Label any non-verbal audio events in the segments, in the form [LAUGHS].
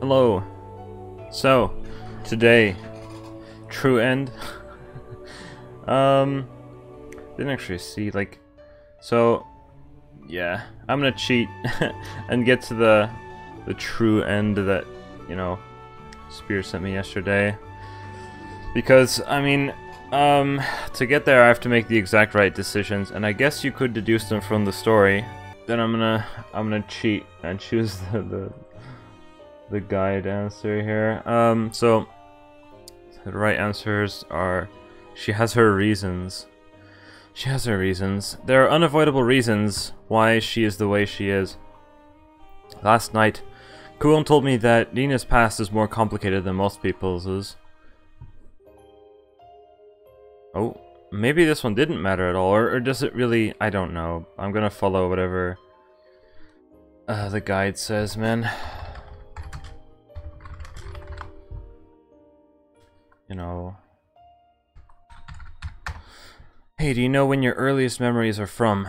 Hello. So, today, true end. [LAUGHS] um, didn't actually see like, so, yeah, I'm gonna cheat [LAUGHS] and get to the the true end that you know Spear sent me yesterday. Because I mean, um, to get there, I have to make the exact right decisions, and I guess you could deduce them from the story. Then I'm gonna I'm gonna cheat and [LAUGHS] choose the, the the guide answer here. Um, so the right answers are she has her reasons. She has her reasons. There are unavoidable reasons why she is the way she is. Last night, Kuon told me that Nina's past is more complicated than most people's. is. Oh, maybe this one didn't matter at all, or, or does it really? I don't know. I'm gonna follow whatever uh, the guide says, man. You know. Hey, do you know when your earliest memories are from?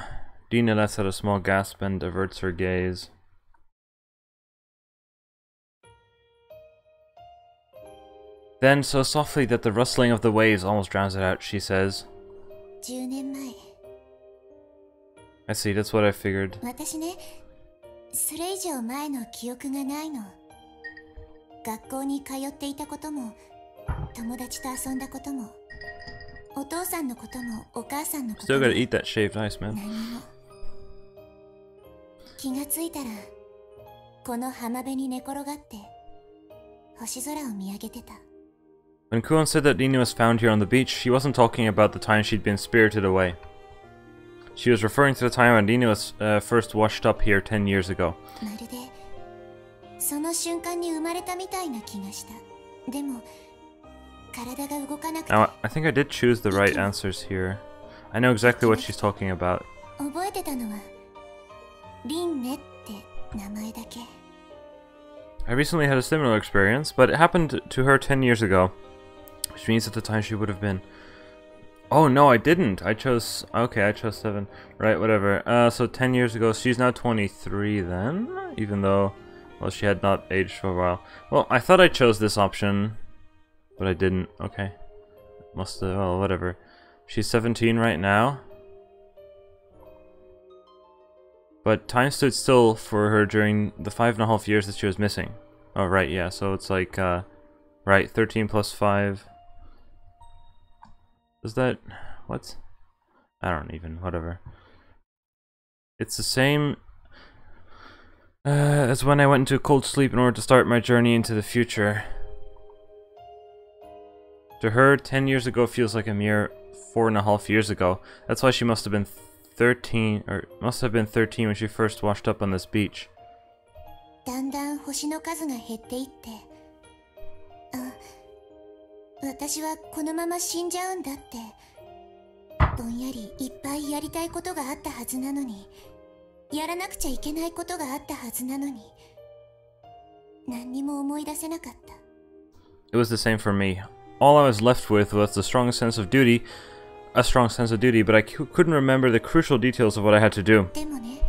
Dina lets out a small gasp and averts her gaze. Then, so softly that the rustling of the waves almost drowns it out, she says. I see, that's what I figured. 私ね、それ以上前の記憶がないの。学校に通っていたことも、友達と遊んだこともお父さんのこともお母さんのことも Still gotta eat that shaved ice, man. 何も気がついたらこの浜辺に寝転がって星空を見上げてた When Kuon said that Nina was found here on the beach, she wasn't talking about the time she'd been spirited away. She was referring to the time when Nina was uh, first washed up here 10 years ago. まるでその瞬間に生まれたみたいな気がしたでも体が動かなくて Now, I think I did choose the right answers here. I know exactly what she's talking about. I recently had a similar experience, but it happened to her 10 years ago. Which means at the time she would have been... Oh, no, I didn't. I chose... Okay, I chose 7. Right, whatever. Uh, so 10 years ago, she's now 23 then? Even though... Well, she had not aged for a while. Well, I thought I chose this option, but I didn't. Okay. Must have... Well, whatever. She's 17 right now. But time stood still for her during the five and a half years that she was missing. Oh, right, yeah, so it's like, uh, right, 13 plus 5. Is that, what? I don't even, whatever. It's the same uh, as when I went into a cold sleep in order to start my journey into the future. To her, 10 years ago feels like a mere four and a half years ago. That's why she must have been 13, or must have been 13 when she first washed up on this beach. だんだん星の数が減っていってあ私はこのまま死んじゃうんだってぼんやりいっぱいやりたいことがあったはずなのにやらなくちゃいけないことがあったはずなのに何にも思い出せなかった It was the same for me. All I was left with was the strong sense of duty, a strong sense of duty, but I couldn't remember the crucial details of what I had to do. でもね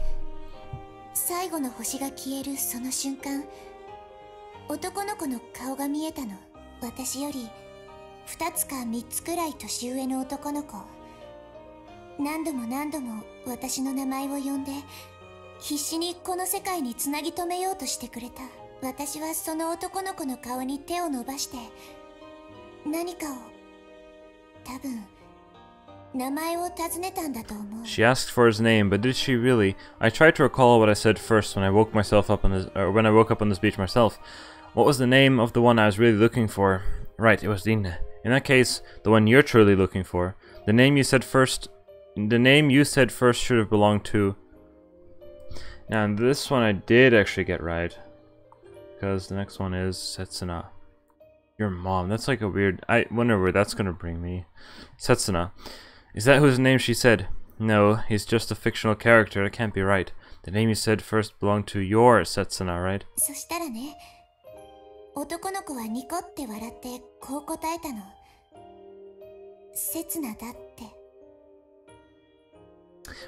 最後の星が消えるその瞬間男の子の顔が見えたの私より2つか3つくらい年上の男の子何度も何度も私の名前を呼んで必死にこの世界につなぎ止めようとしてくれた私はその男の子の顔に手を伸ばして何かを多分名前を尋ねたんだと思う She asked for his name, but did she really? I tried to recall what I said first when I woke myself up on this, or when I woke up on this beach myself. What was the name of the one I was really looking for? Right, it was Dina. In that case, the one you're truly looking for. The name you said first, the name you said first should have belonged to. Now this one I did actually get right, because the next one is Setsuna. Your mom. That's like a weird... I wonder where that's going to bring me. Setsuna. Is that whose name she said? No, he's just a fictional character. That can't be right. The name you said first belonged to your Setsuna, right?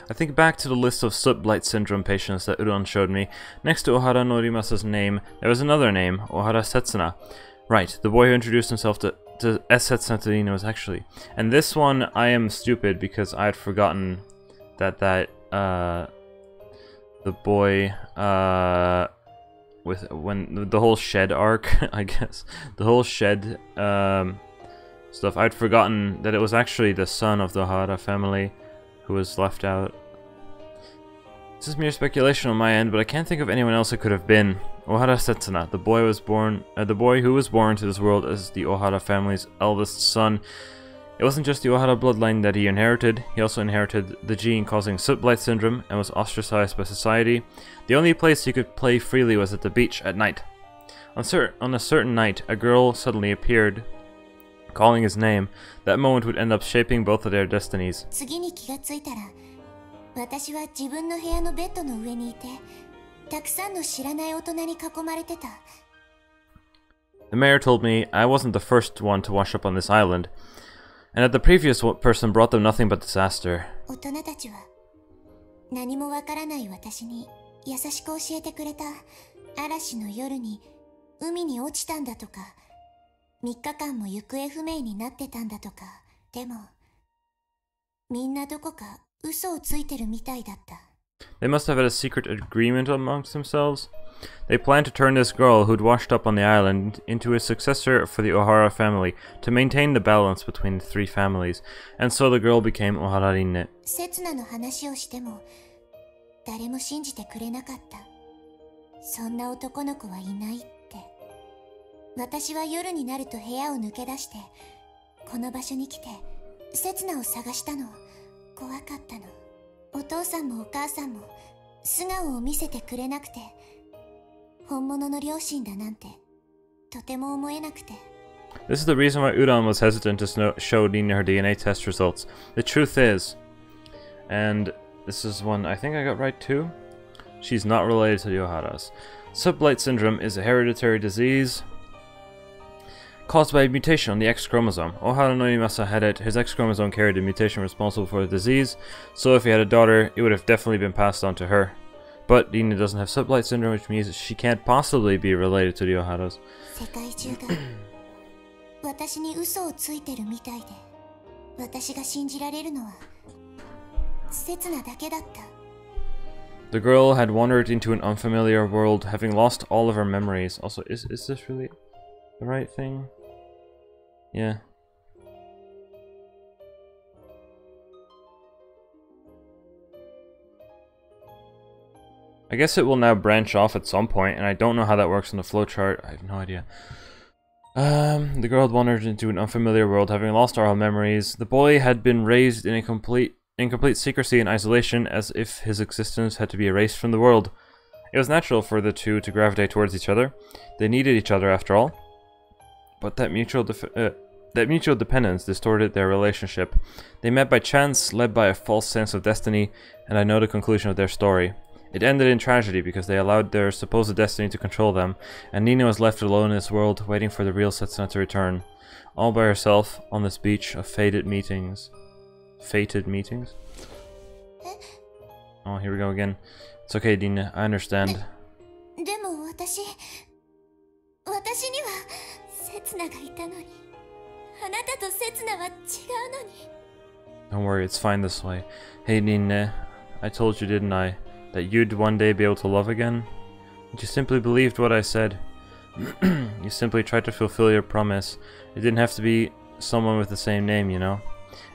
I think back to the list of soot blight syndrome patients that Udon showed me. Next to Ohara Norimasa's name, there was another name, Ohara Setsuna. Right, the boy who introduced himself to, to S. Setsuna was actually. And this one, I am stupid because I had forgotten that that, uh, the boy, uh, with, when, the whole shed arc, [LAUGHS] I guess, the whole shed, um, stuff. I'd forgotten that it was actually the son of the Hara family who was left out. This is mere speculation on my end, but I can't think of anyone else it could have been. Ohara Setsuna, the boy was born, uh, the boy who was born to this world as the Ohara family's eldest son. It wasn't just the Ohara bloodline that he inherited, he also inherited the gene causing soot blight syndrome and was ostracized by society. The only place he could play freely was at the beach at night. On, on a certain night, a girl suddenly appeared calling his name, that moment would end up shaping both of their destinies. The mayor told me I wasn't the first one to wash up on this island, and that the previous person brought them nothing but disaster. 何もわからない私に優しく教えてくれた嵐の夜に海に落ちたんだとか3日間も行方不明になってたんだとか。でも、みんなどこか嘘をついてるみたいだった。They must have had a secret agreement amongst themselves. They planned to turn this girl, who'd washed up on the island, into a successor for the Ohara family, to maintain the balance between the three families, and so the girl became Ohara Rinne. 誰も信じてくれなかった。そんな男の子はいないって。私は夜になると部屋を抜け出してこの場所に来て刹那を探したの。怖かったの。お父さんもお母さんも素顔を見せてくれなくて、本物の両親だなんて、とても思えなくて。This is the reason why Udon was hesitant to show Nina her DNA test results. The truth is, and this is one I think I got right too, she's not related to the Oharas. Soot blight syndrome is a hereditary disease caused by a mutation on the X chromosome. Ohara Norimasa had it, his X chromosome carried the mutation responsible for the disease, so if he had a daughter, it would have definitely been passed on to her. But Dina doesn't have soot blight syndrome, which means she can't possibly be related to the Oharas. [COUGHS] The girl had wandered into an unfamiliar world, having lost all of her memories. Also, is, is this really the right thing? Yeah. I guess it will now branch off at some point, and I don't know how that works in the flowchart. I have no idea. Um, the girl had wandered into an unfamiliar world, having lost all her memories. The boy had been raised in a complete, in complete secrecy and isolation, as if his existence had to be erased from the world. It was natural for the two to gravitate towards each other. They needed each other, after all. But that mutual uh, that mutual dependence distorted their relationship. They met by chance, led by a false sense of destiny, and I know the conclusion of their story. It ended in tragedy because they allowed their supposed destiny to control them, and Nina was left alone in this world, waiting for the real Setsuna to return. All by herself, on this beach of fated meetings. Fated meetings? Oh, here we go again. It's okay, Nina, I understand. [LAUGHS] 刹那がいたのにあなたと刹那は違うのに Don't worry, it's fine this way. Hey Nine, I told you didn't I, that you'd one day be able to love again? You simply believed what I said. [CLEARS THROAT] you simply tried to fulfill your promise. It didn't have to be someone with the same name, you know?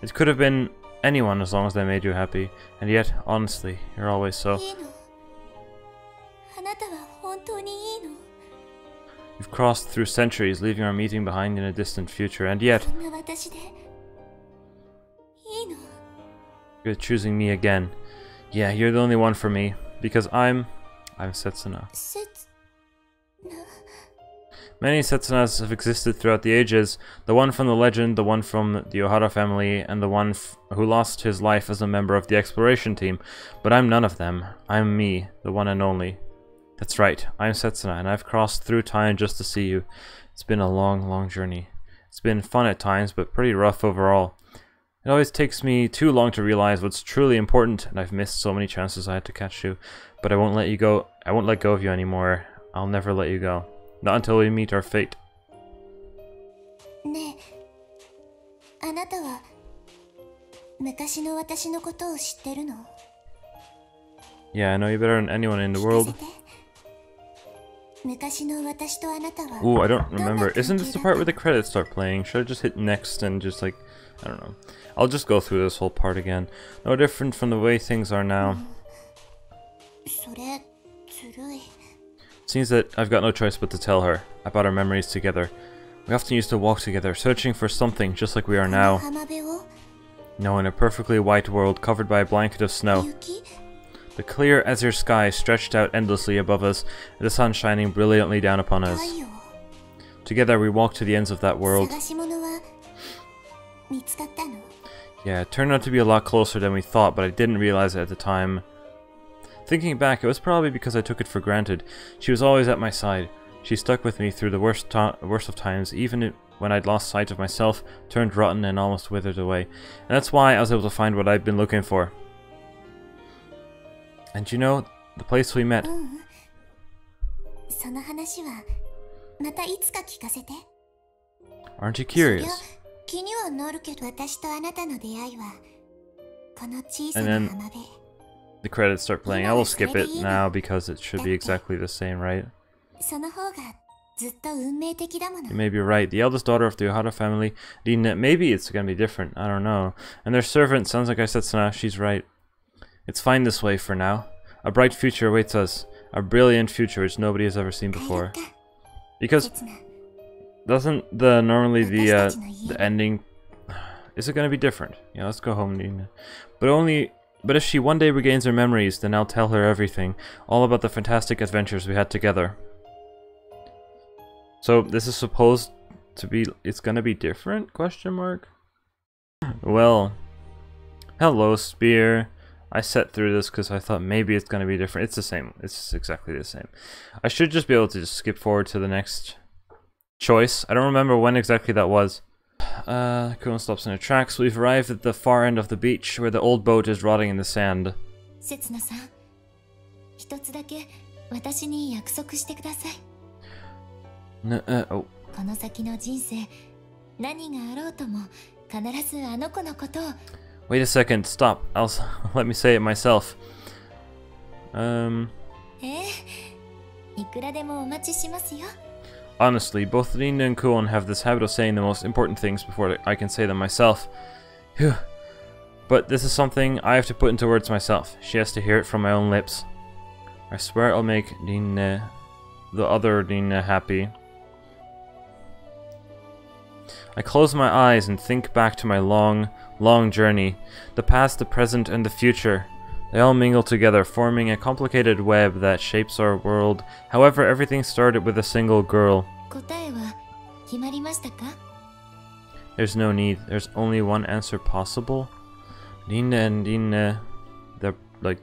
It could have been anyone as long as they made you happy. And yet, honestly, you're always so... We've crossed through centuries, leaving our meeting behind in a distant future, and yet... You're choosing me again. Yeah, you're the only one for me, because I'm... I'm Setsuna. Many Setsunas have existed throughout the ages, the one from the legend, the one from the Ohara family, and the one who lost his life as a member of the exploration team. But I'm none of them. I'm me, the one and only. That's right, I'm Setsuna, and I've crossed through time just to see you. It's been a long, long journey. It's been fun at times, but pretty rough overall. It always takes me too long to realize what's truly important, and I've missed so many chances I had to catch you. But I won't let you go. I won't let go of you anymore. I'll never let you go. Not until we meet our fate. ねえあなたは昔の私のことを知ってるの Yeah, I know you better than anyone in the 聞か world. Ooh, I don't remember. Isn't this the part where the credits start playing? Should I just hit next and just like, I don't know. I'll just go through this whole part again. No different from the way things are now. Seems that I've got no choice but to tell her about our memories together. We often used to walk together, searching for something just like we are now. No, in a perfectly white world covered by a blanket of snow. The clear azure sky stretched out endlessly above us, the sun shining brilliantly down upon us. Together we walked to the ends of that world. Yeah, it turned out to be a lot closer than we thought, but I didn't realize it at the time. Thinking back, it was probably because I took it for granted. She was always at my side. She stuck with me through the worst, worst of times, even when I'd lost sight of myself, turned rotten and almost withered away. And that's why I was able to find what I'd been looking for. And you know, the place we met. Mm-hmm. Aren't you curious? And then the credits start playing. I will skip it now because it should be exactly the same, right? You may be right. The eldest daughter of the Ohara family, Rinne, maybe it's going to be different. I don't know. And their servant sounds like I said Sana, She's right. It's fine this way for now. A bright future awaits us. A brilliant future which nobody has ever seen before. Because... Doesn't the normally the uh, the ending... [SIGHS] Is it gonna be different? Yeah, let's go home, Nina. But only... But if she one day regains her memories, then I'll tell her everything. All about the fantastic adventures we had together. So this is supposed to be... It's gonna be different? Question mark? Well... Hello, Spear. I set through this because I thought maybe it's going to be different. It's the same. It's exactly the same. I should just be able to just skip forward to the next choice. I don't remember when exactly that was. Uh, Kuon stops in her tracks. We've arrived at the far end of the beach, where the old boat is rotting in the sand. Setsuna-san, uh, oh. Wait a second, stop. I'll [LAUGHS] let me say it myself. Um. Honestly, both Rin and Kuon have this habit of saying the most important things before I can say them myself. Phew. But this is something I have to put into words myself. She has to hear it from my own lips. I swear I'll make Rinne, uh, the other Rinne, uh, happy. I close my eyes and think back to my long, long journey. The past, the present, and the future. They all mingle together, forming a complicated web that shapes our world. However, everything started with a single girl. There's no need. There's only one answer possible. Nina and Nina... They're, like,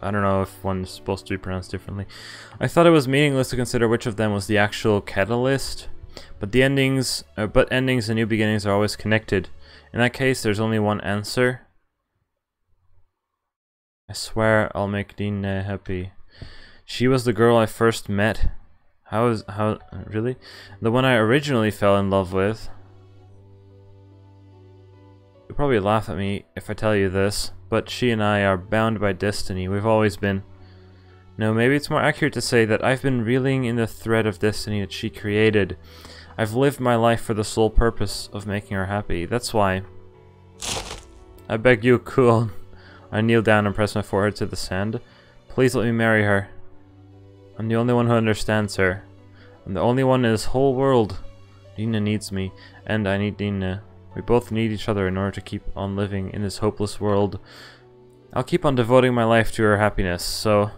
I don't know if one's supposed to be pronounced differently. I thought it was meaningless to consider which of them was the actual catalyst, but the endings, uh, but endings and new beginnings are always connected. In that case, there's only one answer. I swear I'll make Nina uh, happy. She was the girl I first met. How is how really? The one I originally fell in love with. You'll probably laugh at me if I tell you this, but she and I are bound by destiny. We've always been. No, maybe it's more accurate to say that I've been reeling in the thread of destiny that she created. I've lived my life for the sole purpose of making her happy. That's why. I beg you, Kuon. I kneel down and press my forehead to the sand. Please let me marry her. I'm the only one who understands her. I'm the only one in this whole world. Nina needs me, and I need Nina. We both need each other in order to keep on living in this hopeless world. I'll keep on devoting my life to her happiness, so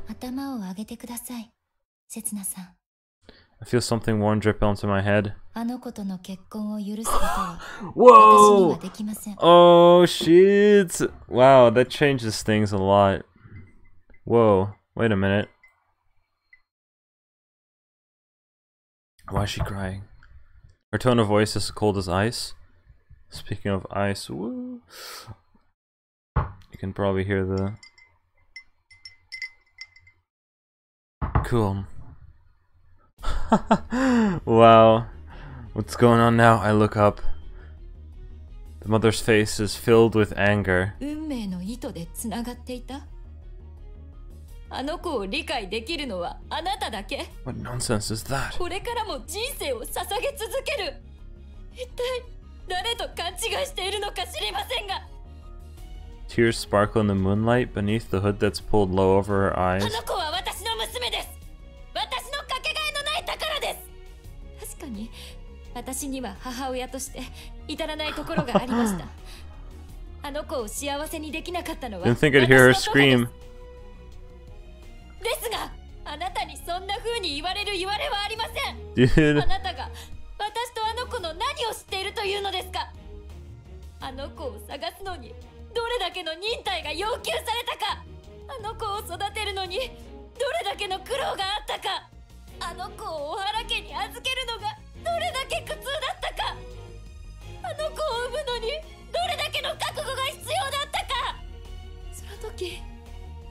I feel something warm drip onto my head. [GASPS] Whoa! Oh shit! Wow, that changes things a lot. Whoa, wait a minute. Why is she crying? Her tone of voice is cold as ice. Speaking of ice, woo. You can probably hear the... Cool. [LAUGHS] wow. What's going on now? I look up. The mother's face is filled with anger. 運命の糸でつながっていたあの子を理解できるのはあなただけ What nonsense is that? これからも人生を捧げ続ける一体誰と勘違いしているのか知りませんが Tears sparkle in the moonlight beneath the hood that's pulled low over her あ eyes. の子は私の娘です私 かに私には母親として至らないところがありました。[LAUGHS] あの子を幸せにできなかったのは Didn't す。scream. ですがあなたにそんな風に言われる言われはありません。Dude. あなたが私とあの子の何を知っているというのですか。あの子を探すのにどれだけの忍耐が要求されたか。あの子を育てるのにどれだけの苦労があったかあの子を小原家に預けるのがどれだけ苦痛だったか。あの子を産むのにどれだけの覚悟が必要だったか。その時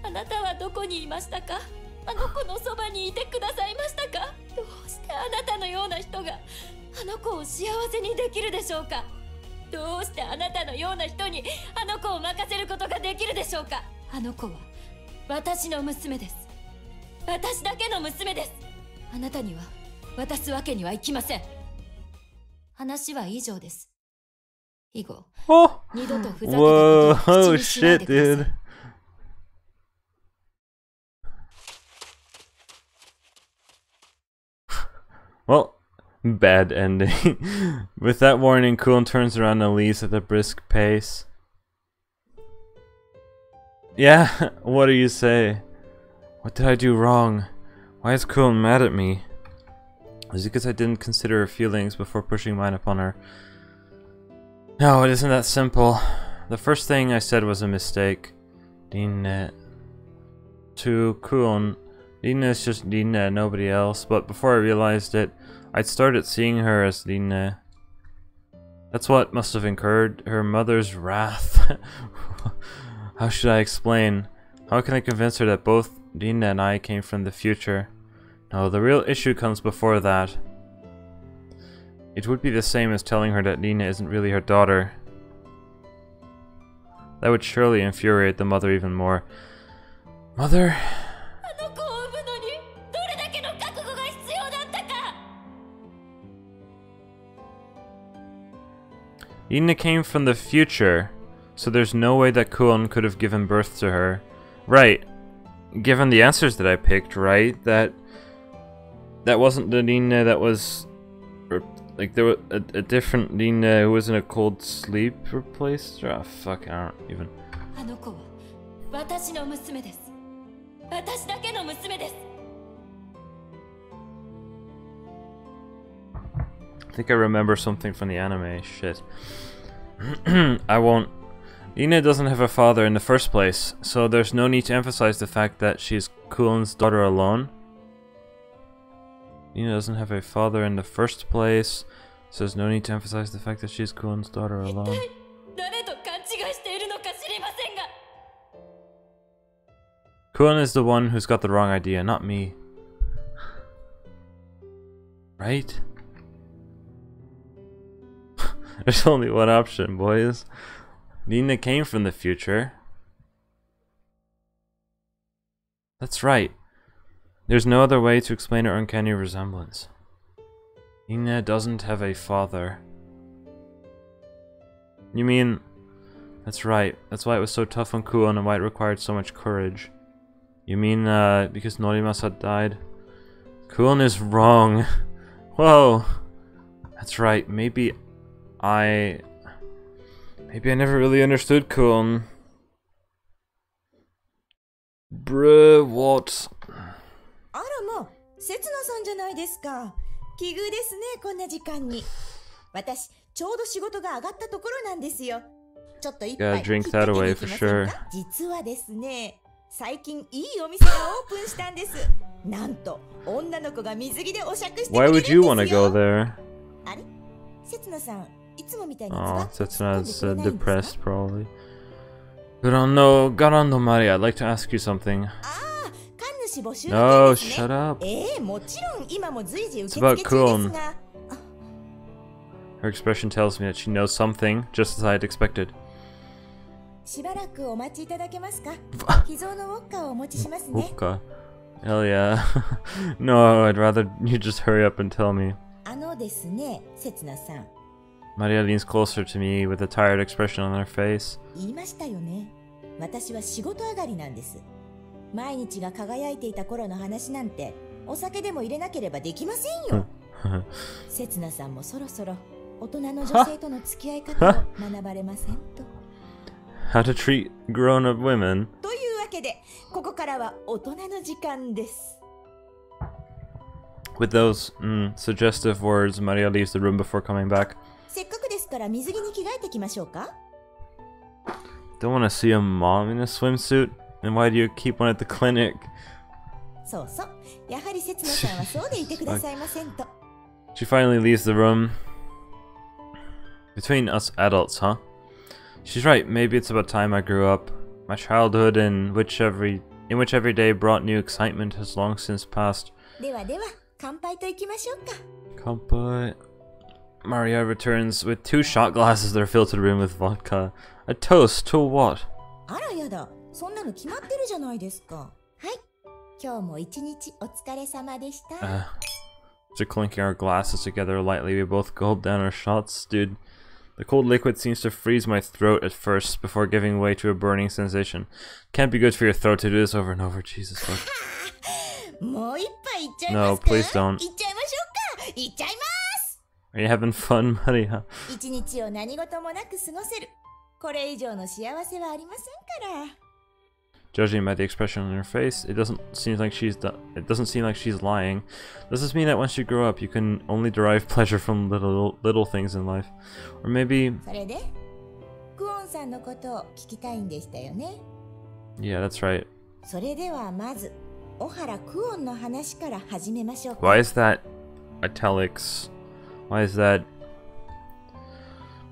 あなたはどこにいましたか？あの子のそばにいてくださいましたか？どうしてあなたのような人があの子を幸せにできるでしょうか？どうしてあなたのような人にあの子を任せることができるでしょうか？あの子は私の娘です。私だけの娘です。あなたには渡すわけにはいきません話は以上です以後 Oh! 二度とふざけた Whoa! ことを口 Oh にしないで shit, ください dude. Well, bad ending. With that warning, Kulin turns around and leaves at a brisk pace. Yeah, what do you say? What did I do wrong? Why is Kuon mad at me? Is it because I didn't consider her feelings before pushing mine upon her? No, it isn't that simple. The first thing I said was a mistake. Dine. To Kuon. Dine is just Dine, nobody else. But before I realized it, I'd started seeing her as Dine. That's what must have incurred her mother's wrath. [LAUGHS] How should I explain? How can I convince her that both Dina and I came from the future? No, the real issue comes before that. It would be the same as telling her that Nina isn't really her daughter. That would surely infuriate the mother even more. Mother... Nina came from the future, so there's no way that Kuon could have given birth to her. Right. Given the answers that I picked, right? That that wasn't the Nina that was, like there was a, a, different Nina who was in a cold sleep replaced. Ah, oh, fuck, I don't even. I think I remember something from the anime. Shit. [CLEARS THROAT] I won't. Nina doesn't have a father in the first place, so there's no need to emphasize the fact that she's Kuon's daughter alone. Nina doesn't have a father in the first place. Says no need to emphasize the fact that she's Kuon's daughter alone. Kuon is the one who's got the wrong idea, not me. right? [LAUGHS] There's only one option, boys. Nina came from the future. That's right. There's no other way to explain her uncanny resemblance. Nina doesn't have a father. You mean... That's right. That's why it was so tough on Kuon and why it required so much courage. You mean, uh, because Norimas had died? Kuon is wrong. [LAUGHS] Whoa. That's right. Maybe I... Maybe I never really understood Kuon. Bruh, what? せつなさんじゃないですか。奇遇ですね、こんな時間に。私、ちょうど仕事が上がったところなんですよ。ちょっと一杯 drink 引っ掛 that away for sure. か？実はですね、最近いいお店がオープンしたんです。なんと、女の子が水着でお酌してくれ Why るん would です you よ。want to go there? あれ？せつなさん、いつもみたいにズバ Oh, ッと突っ込ん Setsuna's でくれ uh, ないんですか？depressed, probably. Garando, Garando Maria, I'd like to ask you something. ああ、神主募集の No, 件ですね。 shut up. ええもちろん今も随時受 It's about 付中ですが Her expression tells me that she knows something, just as I had expected. しばらくお待ちいただけますか秘蔵のウォッカをお持ちしますね Hookah. Hell yeah. [LAUGHS] no, I'd rather you just hurry up and tell me. あのですね、せつなさん Maria leans closer to me with a tired expression on her face. 言いましたよね私は仕事上がりなんです 毎日が輝いていた頃の話なんてお酒でも入れなければできませんよせつなさんもそろそろ大人の女性との付き合い方を学ばれませんと How to treat grown up women. というわけでここからは大人の時間です With those mm, suggestive words, Maria leaves the room before coming back. せっかくですから水着に着替えてきましょうか Don't want to see a mom in a swimsuit? Then why do you keep one at the clinic? そうそう。やはり節野さんはそうでいてくださいませんと。She finally leaves the room. Between us adults, huh? She's right. Maybe it's about time I grew up. My childhood, in which every in which every day brought new excitement, has long since passed. ではでは、乾杯と行きましょうか。乾杯。Maria returns with two shot glasses that are filled to the room with vodka. A toast to what? あらやだ。そんなの決まってるじゃないですかはい今日も一日お疲れ様でした Uh, after clinking our glasses together lightly, we both gulped down our shots. Dude, the cold liquid seems to freeze my throat at first before giving way to a burning sensation. Can't be good for your throat to do this over and over. Jesus fuck. もう一杯いっちゃいます No, か please don't. いっちゃいましょうかいっちゃいます Are you having fun, Maria? 一日を何事もなく過ごせるこれ以上の幸せはありませんから Judging by the expression on her face, it doesn't seem like she's it doesn't seem like she's lying. Does this mean that once you grow up, you can only derive pleasure from little little things in life, or maybe? Yeah, that's right. Why is that italics? Why is that?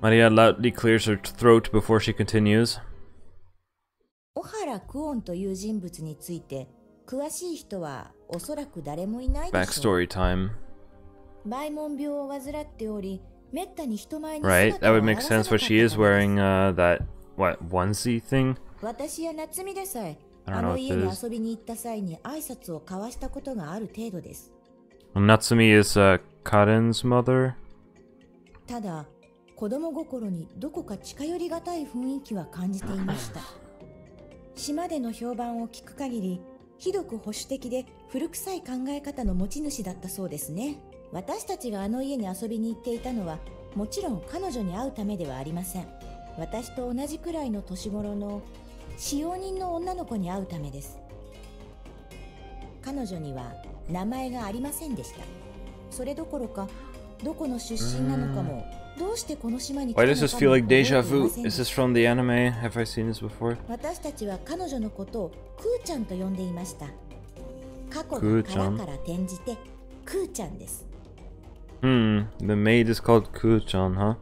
Maria loudly clears her throat before she continues. 小原クオンという人物について詳しい人はおそらく誰もいないでしょう Backstory time. バ門病を患っておりめったに人前に Right, 姿 that を would make sense. か But った she is wearing uh, that what onesie thing? 私や夏美でさえあの what 家に.遊びに行った際に挨拶を交わしたことがある程度です Natsumi is uh, Karen's mother? ただ子供心にどこか近寄りがたい雰囲気は感じていました島での評判を聞く限りひどく保守的で古臭い考え方の持ち主だったそうですね。私たちがあの家に遊びに行っていたのはもちろん彼女に会うためではありません。私と同じくらいの年頃の使用人の女の子に会うためです。彼女には名前がありませんでした。それどころかどこの出身なのかも Why does this feel like deja vu? Is this from the anime? Have I seen this before? Ku-chan. Hmm, the maid is called Koo-chan, huh?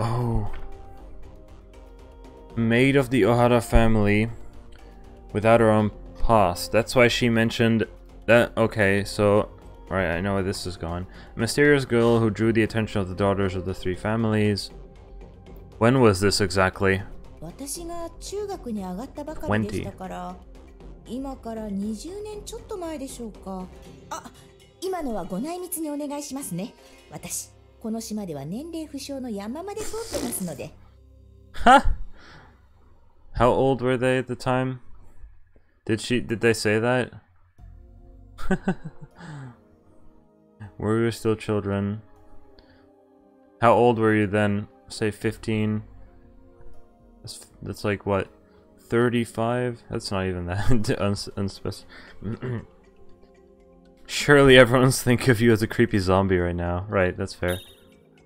Oh. Maid of the Ohara family without her own past. That's why she mentioned that. Okay, so. Right, I know where this is going. A mysterious girl who drew the attention of the daughters of the three families. When was this exactly? 私が中学に上がったばかりでしたから今から20年ちょっと前でしょうかあ今のはご内密にお願いしますね私この島では年齢不詳の山まで通ってますので Huh? How old were they at the time? Did she did they say that? [LAUGHS] were still children? How old were you then? Say 15. That's, that's like what? 35? That's not even that [LAUGHS] uns unspecified. [CLEARS THROAT] Surely everyone's thinking of you as a creepy zombie right now. Right, that's fair.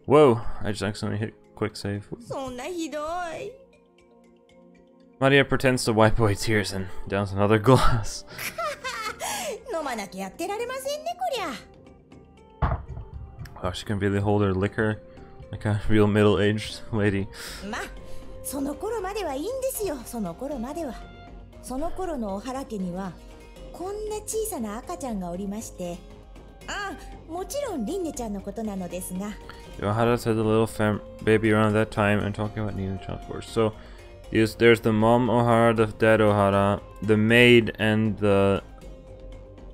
Whoa, I just accidentally hit quick save. Maria pretends to wipe away tears and downs another [LAUGHS] glass. 飲まなきゃやってられませんね、こりゃ。Oh, she can really hold her liquor like a real middle-aged lady. まあ、その頃まではいいんですよ、その頃までは。その頃のお原家には、こんな小さな赤ちゃんがおりまして、ああ、もちろんリンネちゃんのことなのですが。Yohara's little fam baby around that time and talking about needing. So, there's the mom Ohara, the dad Ohara, the maid, and the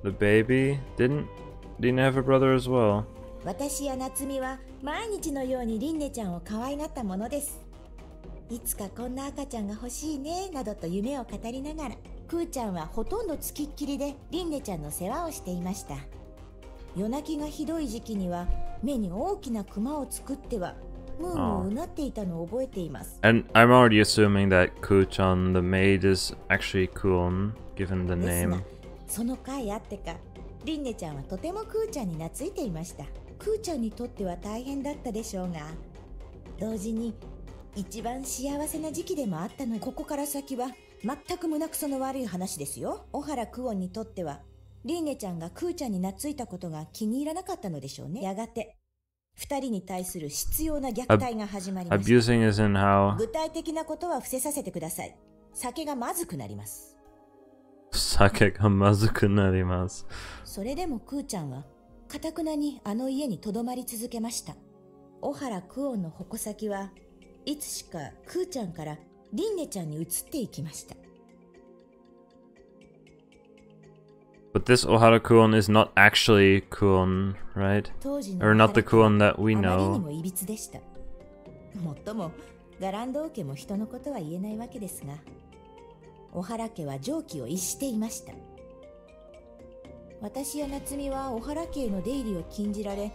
the baby. Didn't Dina have a brother as well? 私や夏美は毎日のようにリンネちゃんを可愛がったものですいつかこんな赤ちゃんが欲しいねなどと夢を語りながらクーちゃんはほとんどつきっきりでリンネちゃんの世話をしていました夜泣きがひどい時期には目に大きなクマを作ってはムームーうなっていたのを覚えています And I'm already assuming that Kuchan, the maid, is actually Kuon, given the ですが name. その回あってかリンネちゃんはとてもクーちゃんに懐いていました。クーちゃんにとっては大変だったでしょうが同時に一番幸せな時期でもあったのでここから先は全く胸くその悪い話ですよ。小原クオンにとってはリンネちゃんがクーちゃんに懐いたことが気に入らなかったのでしょうね。やがて二人に対する執拗な虐待が始まりました。具体的なことは伏せさせてください酒がまずくなります sake ga mazuku narimasu. それでもクーちゃんは、かたくなにあの家にとどまり続けました。小原クオンの矛先はいつしかクーちゃんからリンネちゃんに移っていきました。But this Ohara Kuon is not actually Kuon, right? Or not the Kuon that 家 we know. もっとも、ガランド王家も人のことは言えないわけですが、小原家は常軌を逸していました。私や夏美は小原家への出入りを禁じられ、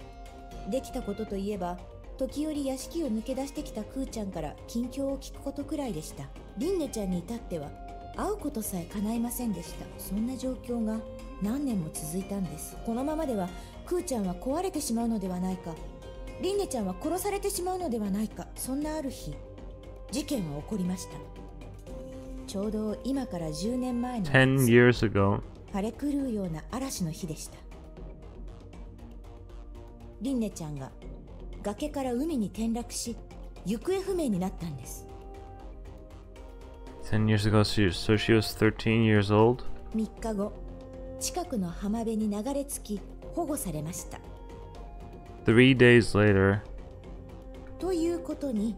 できたことといえば、時折屋敷を抜け出してきたクーちゃんから近況を聞くことくらいでした。リンネちゃんに至っては、会うことさえ叶いませんでした。そんな状況が何年も続いたんです。このままでは、クーちゃんは壊れてしまうのではないか。リンネちゃんは殺されてしまうのではないか。そんなある日、事件は起こりました。ちょうど今から10年前の10 years ago. 荒れ狂うような嵐の日でした。リンネちゃんが崖から海に転落し行方不明になったんです。10 years ago, so she was 13 years old? 3日後近くの浜辺に流れ着き保護されました。Three days later, ということに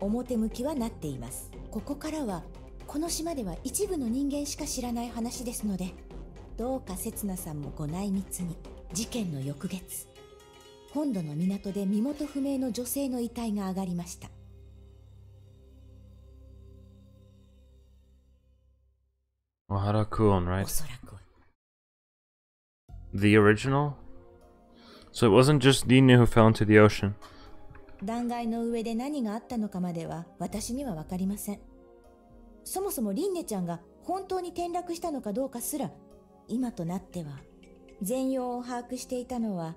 表向きはなっています。ここからはこの島では一部の人間しか知らない話ですのでどうか刹那さんもご内密に事件の翌月本土の港で身元不明の女性の遺体が上がりましたお?そらくは The original? So it wasn't just Dina who fell into the ocean. 断崖の上で何があったのかまでは私には分かりませんそもそもリンネちゃんが本当に転落したのかどうかすら今となっては全容を把握していたのは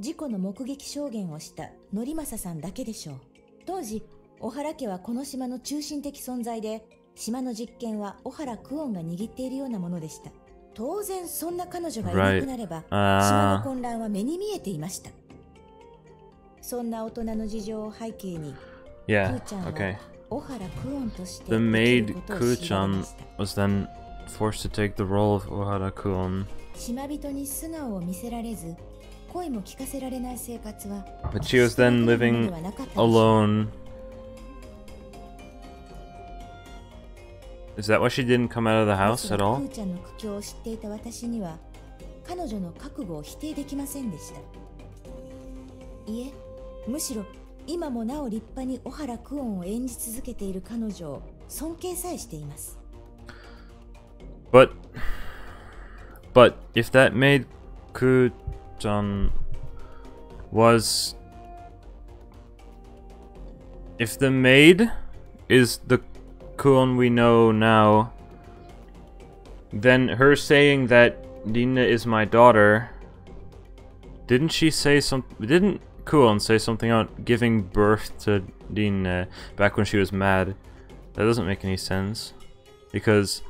事故の目撃証言をした則政さんだけでしょう。当時小原家はこの島の中心的存在で島の実権は小原クオンが握っているようなものでした。当然そんな彼女がいなくなれば、島の混乱は目に見えていました。そんな大人の事情を背景に Yeah, クーちゃんは okay. 小原クオンとして The 生きる maid ことを強いられま Kuchan した was then forced to take the role of Ohara Kuon. 島人に素顔を見せられず声も聞かせられない生活は But she was then 決してできるもの living ではなかったでしょう alone. Is that why she didn't come out of the で house すが at all? クーちゃんの苦境を知っていた私には彼女の覚悟を否定できませんでしたいえむしろ 今もなお立派に小原クオンを演じ続けている彼女を尊敬さえしています But but if that maid Kuchan was if the maid is the Kuon we know now, then her saying that Nina is my daughter didn't she say some didn't Kuon say something about giving birth to Dina uh, back when she was mad. That doesn't make any sense. Because...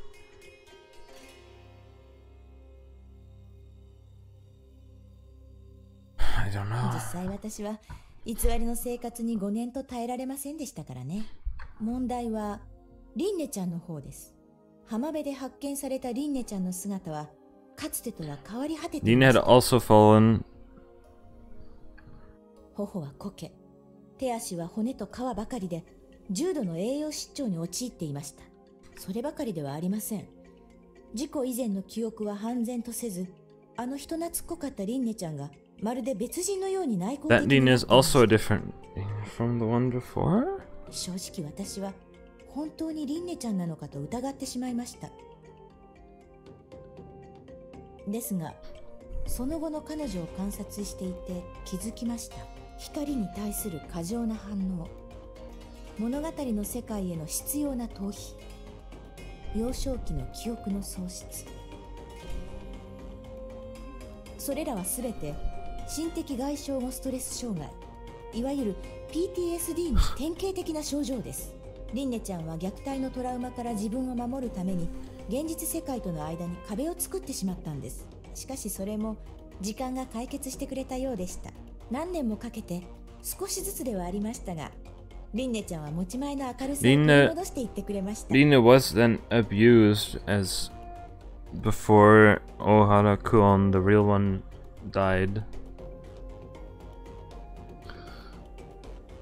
I don't know. 実際私は偽りの生活に5年と耐えられませんでしたからね。問題は、リンネちゃんの方です。浜辺で発見されたリンネちゃんの姿は、かつてとは変わり果てていました。Lina had also fallen 頬はこけ手足は骨と皮ばかりで重度の栄養失調に陥っていました。そればかりではありません。事故以前の記憶は半然とせずあの人懐っこかったリンネちゃんがまるで別人のように内向的 That になっ is also different from the one before? 正直私は本当にリンネちゃんなのかと疑ってしまいました。ですがその後の彼女を観察していて気づきました光に対する過剰な反応。物語の世界への必要な逃避。幼少期の記憶の喪失。それらは全て心的外傷後ストレス障害。いわゆる PTSD の典型的な症状です。リンネちゃんは虐待のトラウマから自分を守るために現実世界との間に壁を作ってしまったんです。しかしそれも時間が解決してくれたようでした。何年もかけて少しずつではありましたがリンネちゃんは持ち前の明るさを取り戻していってくれました Nina was then abused as before Ohara Kuon, the real one, died.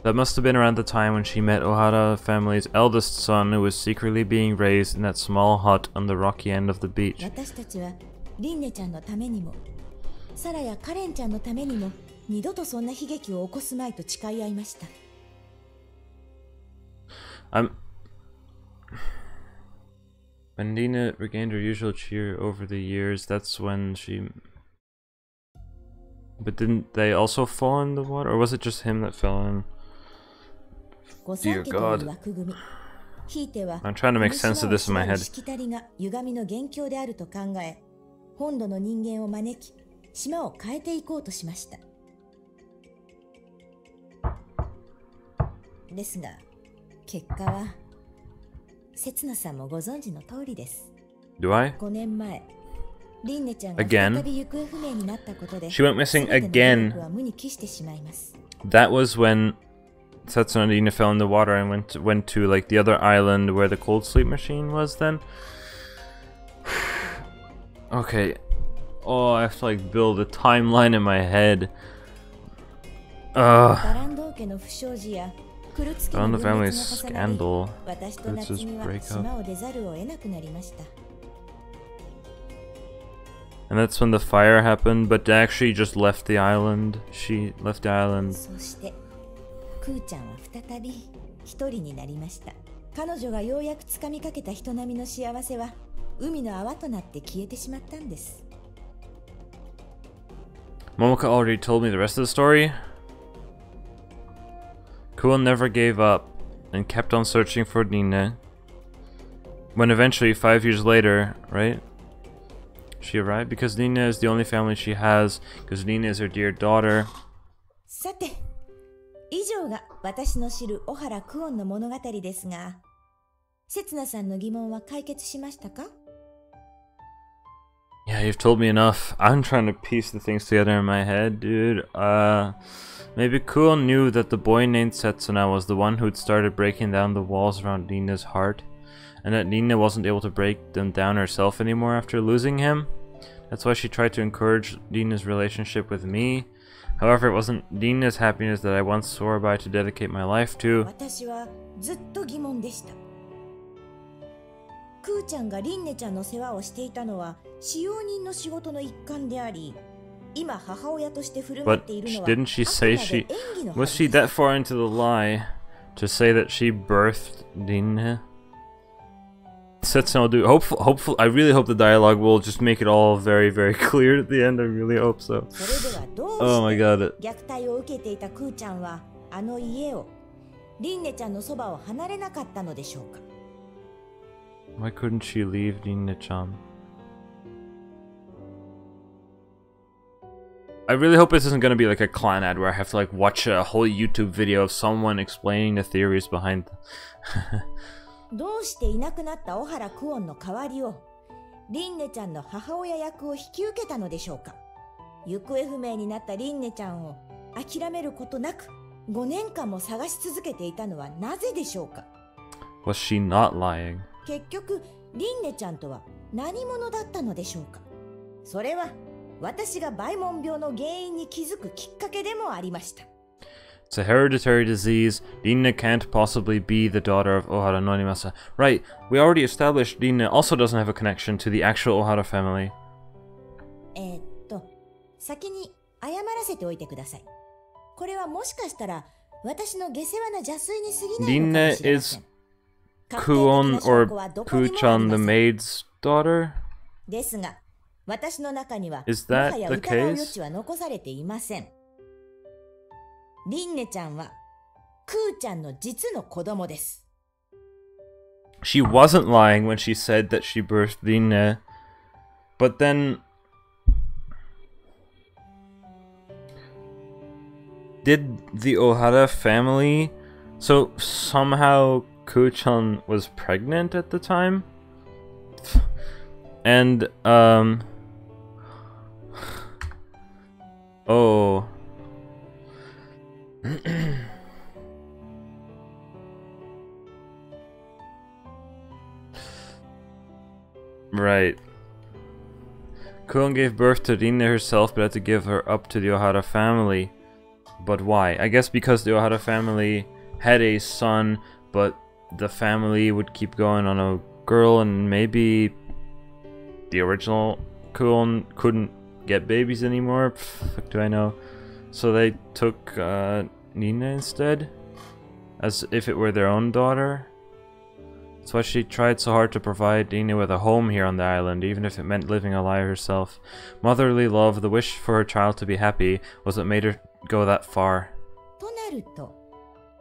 That must have been around the time when she met Ohara family's eldest son, who was secretly being raised in that small hut on the rocky end of the beach. 二度とそんな悲劇を起こすまいと誓い合いました。I'm... When Nina regained her usual cheer over the years, that's when she... But didn't they also fall in the water? Or was it just him that fell in? Dear God. I'm trying to make sense of this in my head. 本土の人間を招き島を変えていこうとしましたですが結果は刹那さんもご存知の通りです Do I? 5年前リンネちゃんが Again? 再び行方不明になったことで She went missing 全ての again. 努力は無に帰してしまいます That was when Setsuna and Nina fell in the water and went to, went to like the other island where the cold sleep machine was. Then. [SIGHS] okay. Oh, I have to like build a timeline in my head. Ugh. バランドー家の不祥事やクルツキ On の the 分 family's 裂が重なり scandal. 私と Let's 夏 just 美は break up. 島を出ざるを得なくなりました And that's when the fire happened, but actually just left the island. She left the island. そしてクーちゃんは再び一人になりました彼女がようやく掴みかけた人並みの幸せは海の泡となって消えてしまったんです Momoka already told me the rest of the story. Kuon never gave up and kept on searching for Nina. When eventually, five years later, right? She arrived because Nina is the only family she has, because Nina is her dear daughter. さて以上が私の知る小原クオンの物語ですが刹那さんの疑問は解決しましたか Yeah, you've told me enough. I'm trying to piece the things together in my head, dude. Uh, Maybe Kuon knew that the boy named Setsuna was the one who'd started breaking down the walls around Nina's heart, and that Nina wasn't able to break them down herself anymore after losing him. That's why she tried to encourage Nina's relationship with me. However, it wasn't Nina's happiness that I once swore by to dedicate my life to. クーちゃんがリンネちゃんの世話をしていたのは使用人の仕事の一環であり but didn't she say she... Was she that far into the lie to say that she birthed Rinne? Setsuna do. Hopeful, hopeful. I really hope the dialogue will just make it all very, very [LAUGHS] clear at the end. I really hope so. Oh my god. Why couldn't she leave Rinne-chan? I really hope this isn't gonna be like a clan ad where I have to like watch a whole YouTube video of someone explaining the theories behind. どうしていなくなった小原クオンの代わりをリンネちゃんの母親役を引き受けたのでしょうか行方不明になったリンネちゃんを諦めることなく5年間も探し続けていたのはなぜでしょうか Was she not lying? 結局リンネちゃんとは何者だったのでしょうかそれは私がバイモン病の原因に気づくきっかけでもありました It's a hereditary disease. Rina can't possibly be the daughter of Ohara Norimasa. Right, we already established Rina also doesn't have a connection to the actual Ohara family. えーっと先に謝らせておいてくださいこれはもしかしたら私の下世話な邪推に過ぎないのかもしれません Rina is Kuon or Puchan ま the maid's daughter? ですが、私の中には、もはや疑う?余地は残されていません。リンネちゃんは、クーちゃんの実の子供です。She wasn't lying when she said that she birthed Rina. But then. Did the Ohara family. So somehow Kuchan was pregnant at the time? And, um. Oh. [CLEARS THROAT] Right. Kuon gave birth to Rinne herself but had to give her up to the Ohara family. But why? I guess because the Ohara family had a son, but the family would keep going on a girl, and maybe the original Kuon couldn't get babies anymore. Fuck do I know? So they took uh, Nina instead, as if it were their own daughter. That's why she tried so hard to provide Nina with a home here on the island, even if it meant living a lie herself. Motherly love, the wish for her child to be happy, was what made her go that far. となると、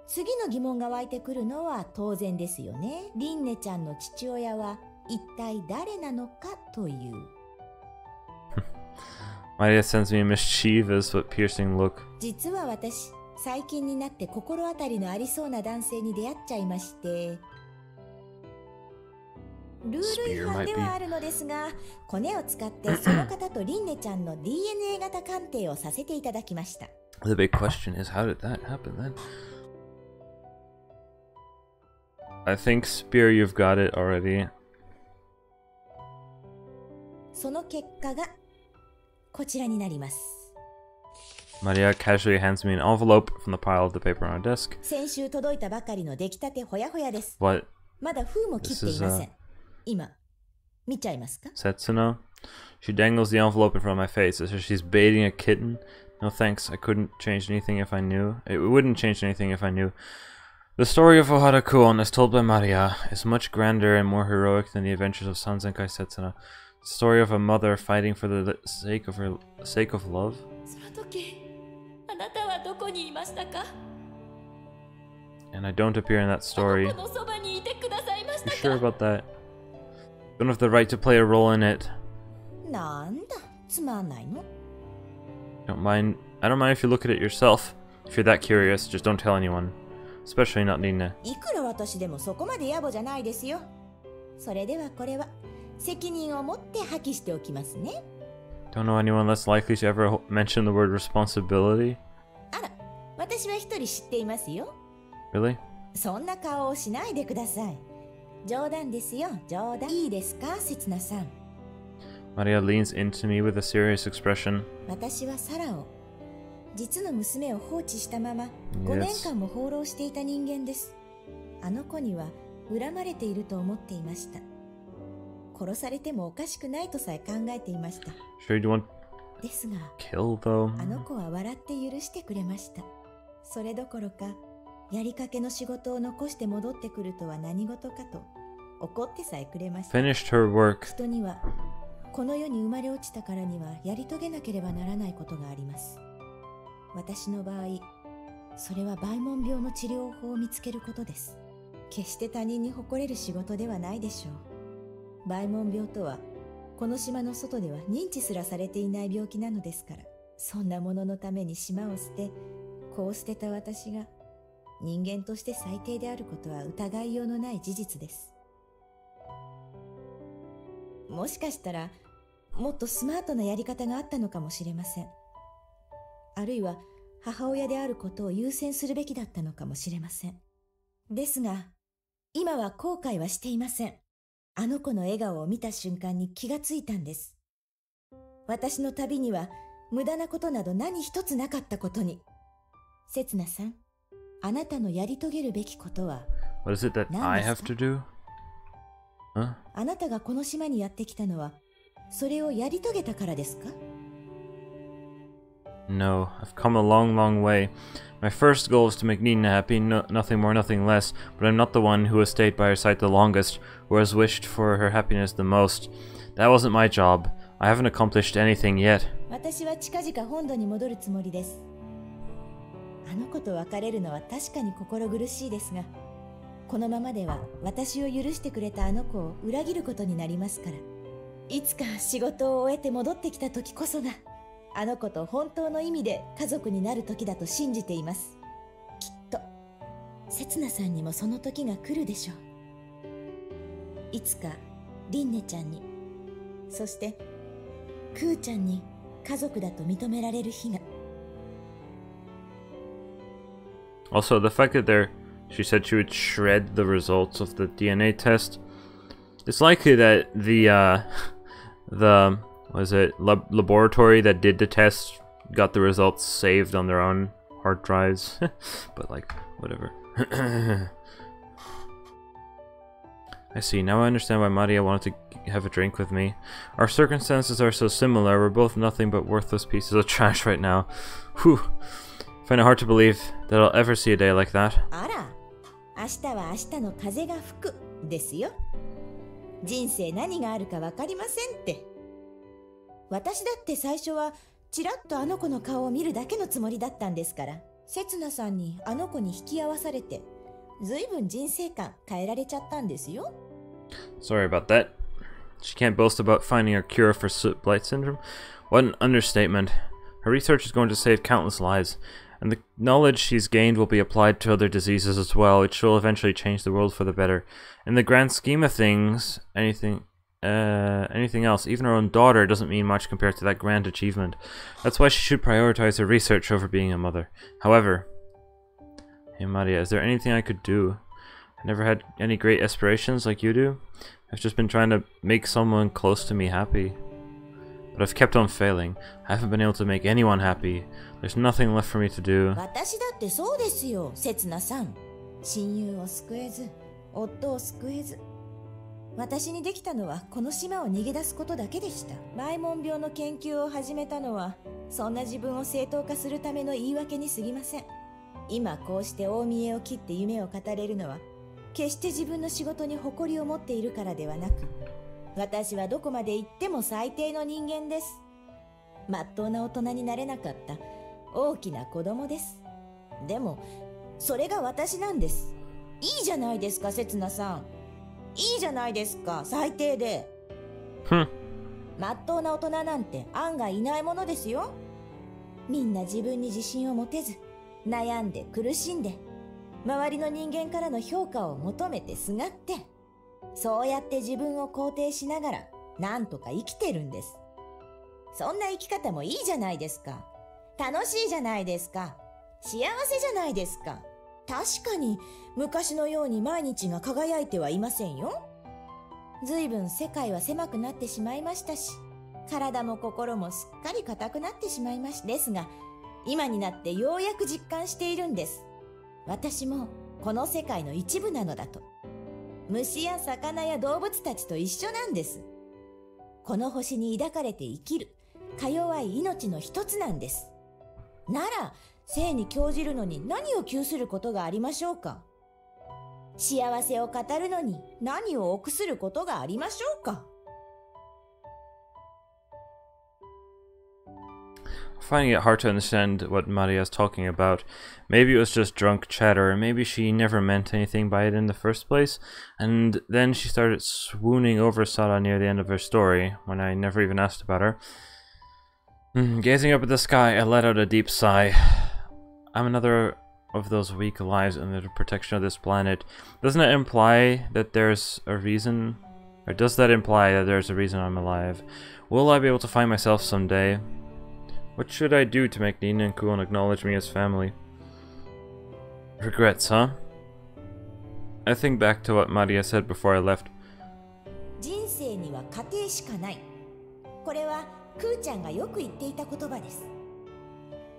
次の疑問が湧いてくるのは当然ですよね。リンネちゃんの父親は一体誰なのかという。 Maria sends me a mischievous but piercing look. 実は私、最近になって心当たりのありそうな男性に出会っちゃいまして。ルール違反ではあるのですが、コネを使ってその方とリンネちゃんの DNA 型鑑定をさせていただきました。 The big question is, how did that happen then? I think Spear, you've got it already. その結果が こちらになります。Maria casually hands me an envelope from the pile of the paper on her desk. 先週届いたばかりの出来たてほやほやです。What? まだ封も切っていません。今、見ちゃいますか Setsuna? She dangles the envelope in front of my face as if she's baiting a kitten. No thanks, I couldn't change anything if I knew. It wouldn't change anything if I knew. The story of Ohara Kuon, as told by Maria, is much grander and more heroic than the adventures of Sanzenkai Setsuna. The story of a mother fighting for the sake of her sake of love. その時あなたはどこにいましたか And I don't appear in that あ story. の子のそばにいてくださいまし You た sure か about that? Don't have the right to play a role in it. なんだ、つまんないの Don't mind. I don't mind if you look at it yourself. If you're that curious, just don't tell anyone. Especially not Nina. いくら私でもそこまで野暮じゃないですよ。それではこれは 責任を持って破棄しておきますね。Don't know anyone that's likely to あら、私は一人知っていますよ。そんな顔をしないでください。冗談ですよ。冗談。いいですか、せつなさん expression. 私はサラを。実の娘を放置したまま、5年間も放浪していた人間です。あの子には恨まれていると思っていました。殺されてもおかしくないとさえ考えていました。Sure you want ですが、kill? あの子は笑って許してくれました。それどころか、やりかけの仕事を残して戻ってくるとは何事かと怒ってさえくれました。Finished her work. 人には、この世に生まれ落ちたからにはやり遂げなければならないことがあります。私の場合、それはバイモン病の治療法を見つけることです。決して他人に誇れる仕事ではないでしょう。バイモン病とは、この島の外では認知すらされていない病気なのですから、そんなもののために島を捨て、こう捨てた私が、人間として最低であることは疑いようのない事実です。もしかしたら、もっとスマートなやり方があったのかもしれません。あるいは母親であることを優先するべきだったのかもしれません。ですが、今は後悔はしていません。あの子の笑顔を見た瞬間に気がついたんです。私の旅には無駄なことなど何一つなかったことに。刹那さん、あなたのやり遂げるべきことは What is it that I have to do? あなたがこの島にやってきたのはそれをやり遂げたからですか？No, I've come a long, long way. My first goal is to make Nina happy, no, nothing more, nothing less, but I'm not the one who has stayed by her side the longest, or has wished for her happiness the most. That wasn't my job. I haven't accomplished anything yet. 私は近々本土に戻るつもりです。あの子と別れるのは確かに心苦しいですが、このままでは私を許してくれたあの子を裏切ることになりますから。いつか仕事を終えて戻ってきた時こそが あの子と本当の意味で家族になる時だと信じていますきっと刹那さんにもその時が来るでしょういつか凛音ちゃんにそしてクーちゃんに家族だと認められる日が Also, the fact that there, she said she would shred the results of the DNA test. It's likely that the uh, the was it lab laboratory that did the test got the results saved on their own hard drives [LAUGHS] but like whatever [CLEARS THROAT] I see now I understand why Maria wanted to have a drink with me our circumstances are so similar we're both nothing but worthless pieces of [LAUGHS] trash right now whew find it hard to believe that I'll ever see a day like that あら明日は明日の風が吹くですよ人生何があるか分かりませんって。 私だって最初はちらっとあの子の顔を見るだけのつもりだったんですから。刹那さんにあの子に引き合わされて、ずいぶん人生観変えられちゃったんですよ。Sorry about that. She can't boast about finding a cure for soot blight syndrome. What an understatement. Her research is going to save countless lives. and the knowledge she's gained will be applied to other diseases as well, which will eventually change the world for the better. In the grand scheme of things, anything uh, anything else, even her own daughter, doesn't mean much compared to that grand achievement. That's why she should prioritize her research over being a mother. However, hey Maria, is there anything I could do? I never had any great aspirations like you do. I've just been trying to make someone close to me happy. But I've kept on failing. I haven't been able to make anyone happy. There's nothing left for me to do. 私だってそうですよ、刹那さん。親友を救えず、夫を救えず。 私にできたのはこの島を逃げ出すことだけでした。マイモン病の研究を始めたのは、そんな自分を正当化するための言い訳に過ぎません。今こうして大見えを切って夢を語れるのは、決して自分の仕事に誇りを持っているからではなく、私はどこまで行っても最低の人間です。まっとうな大人になれなかった大きな子供です。でも、それが私なんです。いいじゃないですか、刹那さん。いいじゃないですか、最低で。まっとうな大人なんて案外いないものですよ。みんな自分に自信を持てず、悩んで苦しんで、周りの人間からの評価を求めてすがって、そうやって自分を肯定しながら、なんとか生きてるんです。そんな生き方もいいじゃないですか。楽しいじゃないですか。幸せじゃないですか。確かに、昔のように毎日が輝いてはいませんよ。随分世界は狭くなってしまいましたし、体も心もすっかり硬くなってしまいましですが、今になってようやく実感しているんです。私もこの世界の一部なのだと。虫や魚や動物たちと一緒なんです。この星に抱かれて生きる、か弱い命の一つなんです。なら、生に興じるのに何を窮することがありましょうか幸せを語るのに何を臆することがありましょうか finding it hard to understand what Maria's talking about. Maybe it was just drunk chatter, maybe she never meant anything by it in the first place, and then she started swooning over Sara near the end of her story, when I never even asked about her. Hmm, gazing up at the sky, I let out a deep sigh. I'm another of those weak lives under the protection of this planet. Doesn't it imply that there's a reason Or does that imply that there's a reason I'm alive? Will I be able to find myself someday? What should I do to make Nina and Kuon acknowledge me as family? Regrets, huh? I think back to what Maria said before I left. 人生には過程しかないこれはクーちゃんがよく言っていた言葉です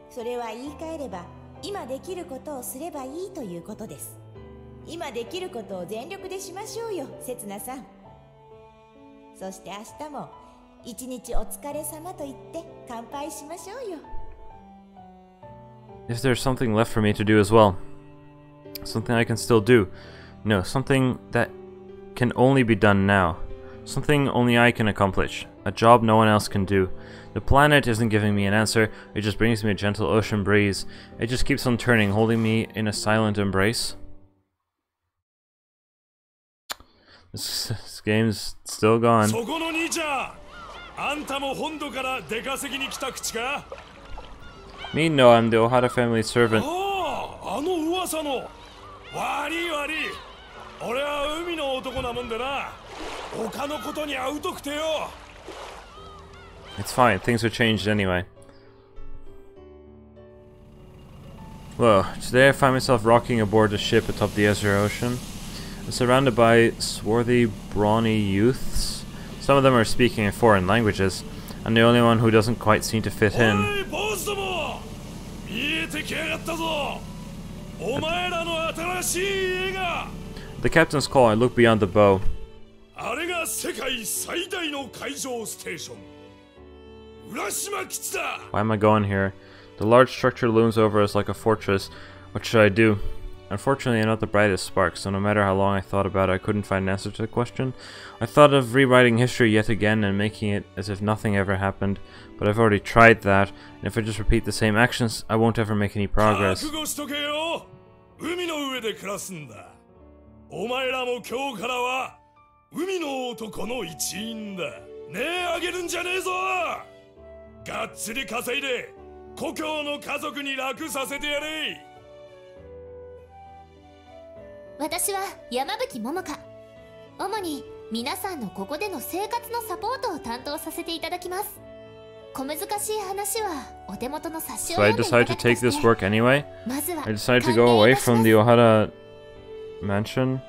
それは言い換えれば 今できることをすればいいということです今できることを全力でしましょうよ刹那さんそして明日も一日お疲れ様と言って乾杯しましょうよ Is there something left for me to do as well? Something I can still do? No, something that can only be done now. Something only I can accomplish. A job no one else can do. The planet isn't giving me an answer, it just brings me a gentle ocean breeze. It just keeps on turning, holding me in a silent embrace. This, this game's still gone. そこの兄ちゃんあんたも本土から出稼ぎに来た口か Me, no, I'm the Ohara family servant. あああの噂の悪い悪い俺は海の男なもんでな他のことに会うとくてよ It's fine, things are changed anyway. Whoa, today I find myself rocking aboard a ship atop the Azure Ocean. I'm surrounded by swarthy, brawny youths. Some of them are speaking in foreign languages. I'm the only one who doesn't quite seem to fit お in. い坊主ども見えてきやがったぞお前らの新しい映画 The captain's call, I look beyond the bow. あれが世界最大の海上ステーション浦島基地だ Why am I going here? The large structure looms over us like a fortress. What should I do? Unfortunately, I'm not the brightest spark, so no matter how long I thought about it, I couldn't find an answer to the question. I thought of rewriting history yet again and making it as if nothing ever happened, but I've already tried that, and if I just repeat the same actions, I won't ever make any 覚 progress. がっつり稼いで故郷の家族に楽させてやれ。私は山吹桃香。主に皆さんのここでの生活のサポートを担当させていただきます。小難しい話はお手元の冊子を So 読んでいただきまして this work anyway. まずは I decided to 歓 go 迎 away いたし from ます。the Ohara mansion.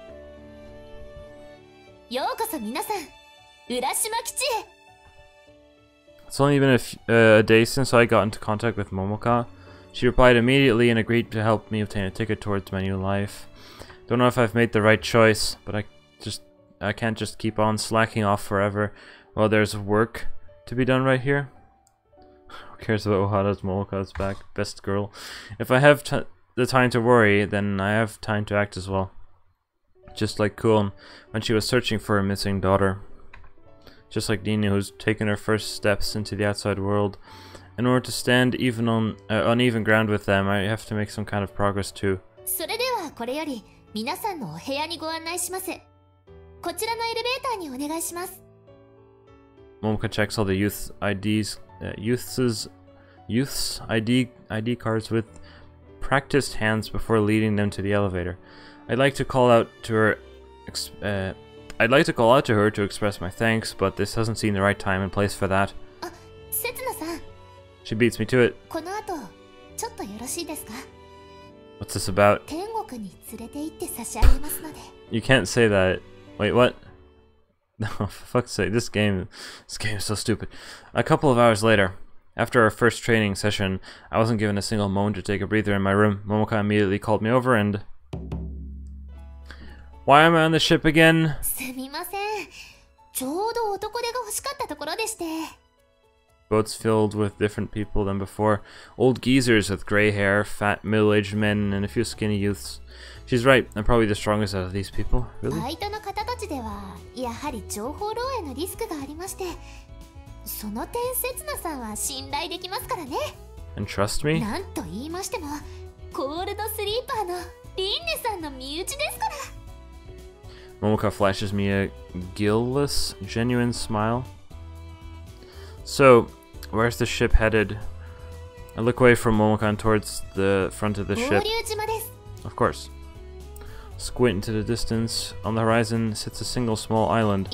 ようこそ皆さん。浦島基地へ It's only been a, uh, a day since I got into contact with Momoka. She replied immediately and agreed to help me obtain a ticket towards my new life. Don't know if I've made the right choice, but I just I can't just keep on slacking off forever while there's work to be done right here. Who cares about Ohada's Momoka's back? Best girl. If I have the time to worry, then I have time to act as well. Just like Kuon when she was searching for her missing daughter Just like Nina, who's taken her first steps into the outside world. In order to stand even on uh, uneven ground with them, I have to make some kind of progress too. それではこれより皆さんのお部屋にご案内しますこちらのエレベーターにお願いします Momoka checks all the youth's IDs, uh, youth's youth's ID ID cards with practiced hands before leading them to the elevator. I'd like to call out to her. Ex- uh, I'd like to call out to her to express my thanks, but this hasn't seemed the right time and place for that. She beats me to it. What's this about? you can't say that. Wait, what? No, [LAUGHS] oh, for fuck's sake, this game, this game is so stupid. A couple of hours later, after our first training session, I wasn't given a single moment to take a breather in my room. Momoka immediately called me over and... Why am I on the ship again? すみませんちょうど男手が欲しかったところでして Boats filled with different people than before. Old geezers with grey hair, fat middle-aged men, and a few skinny youths. She's right, I'm probably the strongest out of these people. Really? バイトの方たちではやはり情報漏洩のリスクがありましてその点刹那さんは信頼できますからね And trust me? なんと言いましてもコールドスリーパーのリンネさんの身内ですから Momoka flashes me a gillless, genuine smile. So, where's the ship headed? I look away from Momoka towards the front of the ship. Of course. Squint into the distance. On the horizon sits a single small island.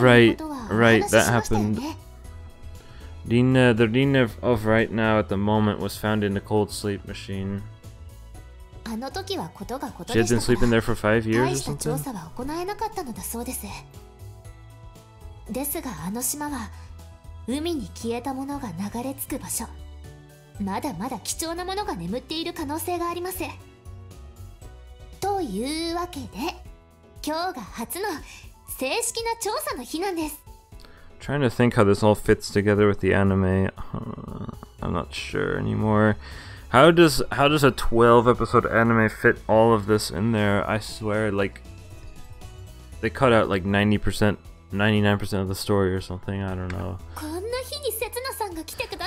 Right. right, that happened. Dina, the Dina of right now at the moment was found in the cold sleep machine. あの時はことがことでしたか。ら大した調査は行えなかったのだそうです。ですがあの島は海に消えたものが流れ着く場所。まだまだ貴重なものが眠っている可能性があります。というわけで今日が初の正式な調査の日なんです。Trying to think how this all fits together with the anime. Uh, I'm not sure anymore. How does how does a 12 episode anime fit all of this in there? I swear, like they cut out like 90 percent, 99 percent of the story or something. I don't know.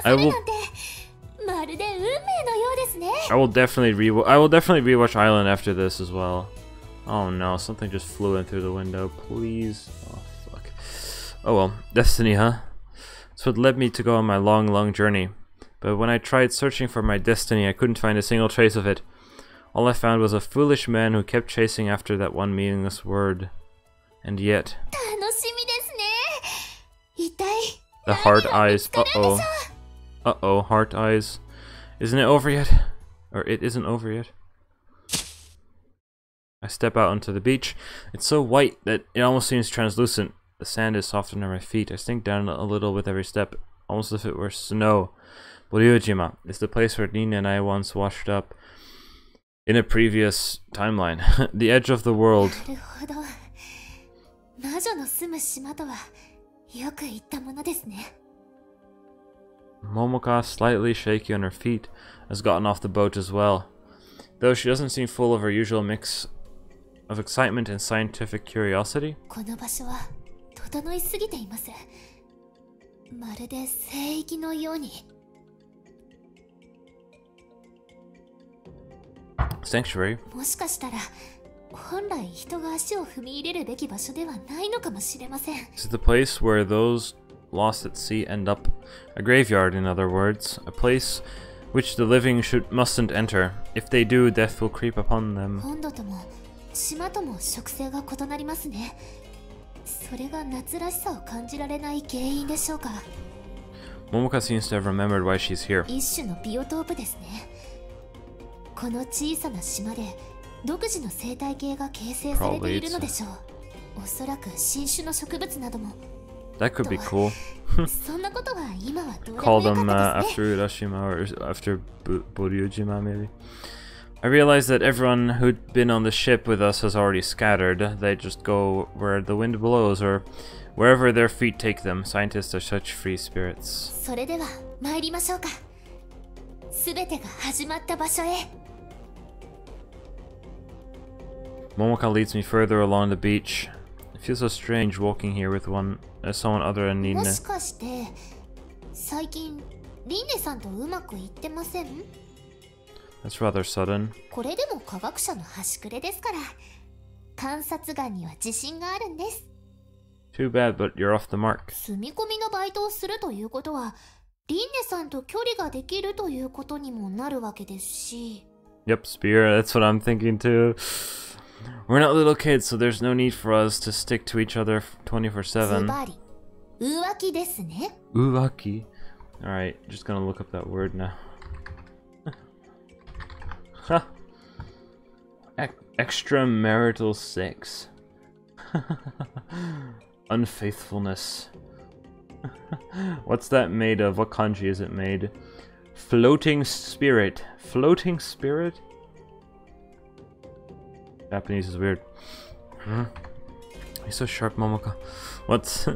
I will. I will definitely re. I will definitely rewatch Island after this as well. Oh no! Something just flew in through the window. Please. Oh fuck. Oh well, destiny, huh? That's what led me to go on my long, long journey. But when I tried searching for my destiny, I couldn't find a single trace of it. All I found was a foolish man who kept chasing after that one meaningless word. And yet... The heart eyes. Uh-oh. Uh-oh, heart eyes. Isn't it over yet? Or it isn't over yet. I step out onto the beach. It's so white that it almost seems translucent. The sand is soft under my feet. I sink down a little with every step, almost as if it were snow. Boryujima is the place where Nina and I once washed up in a previous timeline. [LAUGHS] the edge of the world. Momoka, slightly shaky on her feet, has gotten off the boat as well. Though she doesn't seem full of her usual mix of excitement and scientific curiosity. 整いすぎていますまるで聖域のように Sanctuary. もしかしたら本来人が足を踏み入れるべき場所ではないのかもしれません This is the place where those lost at sea end up. A graveyard, in other words. A place which the living should mustn't enter. If they do, death will creep upon them. 本土とも島とも植生が異なりますね それが夏らしさを感じられない原因でしょうか Momoka seems to have remembered why she's here. 一種のビオトープですねこの小さな島で独自の生態系が形成されているのでしょうおそらく新種の植物なども That could be cool. そんなことは今はどうで Call もよ them か uh, ったですね after Urashima or after Bu- Boryujima, maybe. I realized that everyone who'd been on the ship with us has already scattered. They just go where the wind blows or wherever their feet take them. Scientists are such free spirits. それでは参りましょうかすべてが始まった場所へ Momoka leads me further along the beach. It feels so strange walking here with one, uh, someone other than も Nina. しかして最近リンネさんとうまくいってません That's rather sudden. これでも科学者の端くれですから観察眼には自信があるんです Too bad, but you're off the mark. 住み込みのバイトをするということはリンネさんと距離ができるということにもなるわけですし Yep, Spear, that's what I'm thinking too. We're not little kids, so there's no need for us to stick to each other 24 ズ 7. バリ浮気ですね Uwaki. Alright, just gonna look up that word now. Huh. Ex- extramarital sex. [LAUGHS] Unfaithfulness. What's that made of? What kanji is it made? Floating spirit. Floating spirit? Japanese is weird. Huh? He's so sharp, Momoka. What's.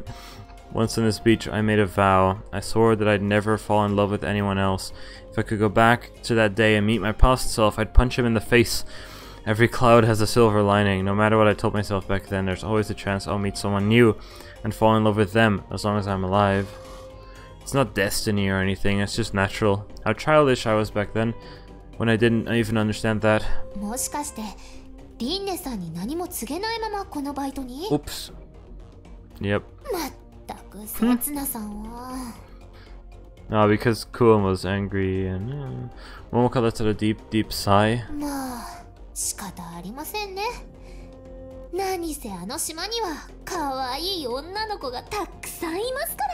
Once [LAUGHS] on this beach, I made a vow. I swore that I'd never fall in love with anyone else. If I could go back to that day and meet my past self, I'd punch him in the face. Every cloud has a silver lining. No matter what I told myself back then, there's always a chance I'll meet someone new and fall in love with them as long as I'm alive. It's not destiny or anything, it's just natural. How childish I was back then when I didn't even understand that. Oops. Yep. Hmm. No, because Kuon was angry and uh, Momoka lets out a deep, deep sigh. まあ 仕方ありませんね何せあの島には可愛い女の子がたくさんいますか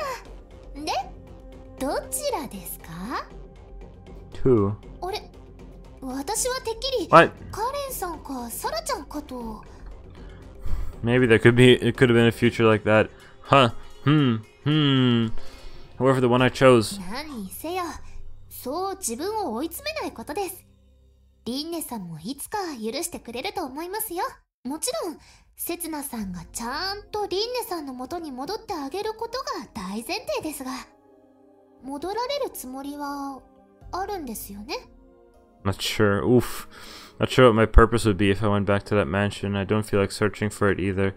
らでどちらですか Who? あれ私はてっきり What? カレンさんかサラちゃんかと Maybe there could be it could have been a future like that. Huh. Hmm. Hmm. However, the one I chose. 何にせよそう自分を追い詰めないことですリンネさんもいつか許してくれると思いますよもちろんセツナさんがちゃんとリンネさんの元に戻ってあげることが大前提ですが戻られるつもりはあるんですよね Not sure. Oof. Not sure what my purpose would be if I went back to that mansion. I don't feel like searching for it either.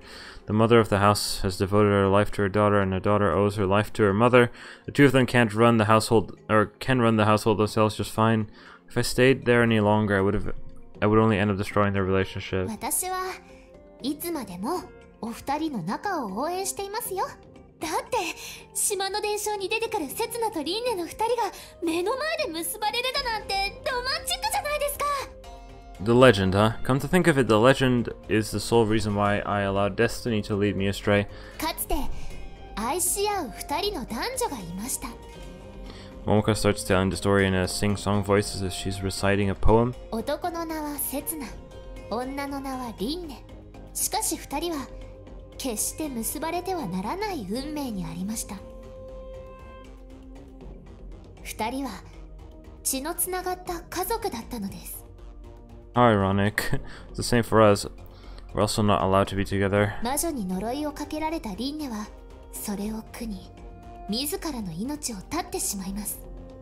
The mother of the house has devoted her life to her daughter, and the daughter owes her life to her mother. The two of them can't run the household, or can run the household themselves just fine. If I stayed there any longer, I would have, I would only end up destroying their relationship. 私はいつまでもお二人の仲を応援していますよだって島の伝承に出てくるセツナとリンネの二人が目の前で結ばれるだなんてロマンチックじゃないですか The legend, huh? Come to think of it, the legend is the sole reason why I allowed destiny to lead me astray. かつて愛し合う二人の男女がいました Momoka starts telling the story in a sing-song voice as she's reciting a poem. 男の名はセツナ女の名はリンネしかし二人は決して結ばれてはならない運命にありました二人は血のつながった家族だったのです How ironic. it's the same for us. We're also not allowed to be together. 魔女に呪いをかけられたリンネはそれを苦に自らの命を絶ってしまいます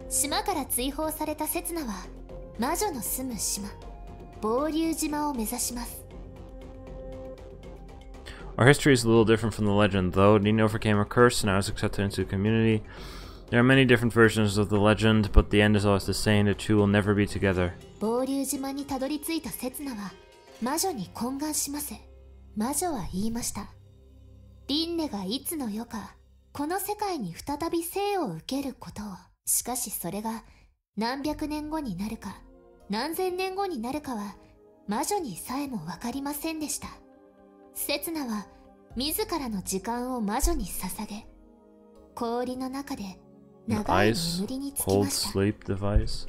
島から追放されたセツナは魔女の住む島暴竜島を目指します Our history is a little different from the legend, though. Nina overcame her curse and I was accepted into the community. There are many different versions of the legend, but the end is always the same. The two will never be together. 暴竜島にたどり着いたセツナは魔女に懇願します魔女は言いましたリンネがいつの世かこの世界に再び生を受けることをしかしそれが何百年後になるか何千年後になるかは魔女にさえも分かりませんでしたセツナは自らの時間を魔女に捧げ氷の中で An 長い ice 眠りにつき cold ました sleep device.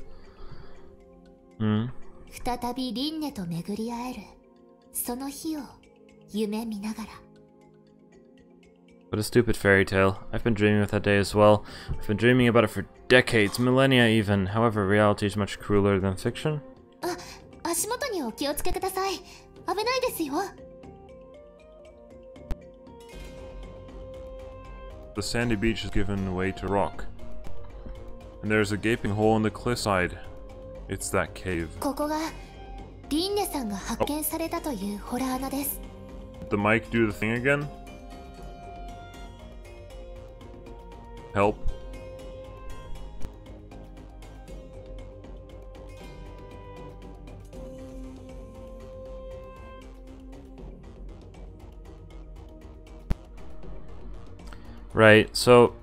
Hmm. 再びリンネと巡り会えるその日を夢見ながら What a stupid fairy tale. I've been dreaming of that day as well. I've been dreaming about it for decades, millennia even. However, reality is much crueler than fiction. あ足元にお気をつけください危ないですよ The sandy beach has given way to rock. And there's a gaping hole in the cliffside. It's that cave. Oh. Did the mic do the thing again? Help. Right, so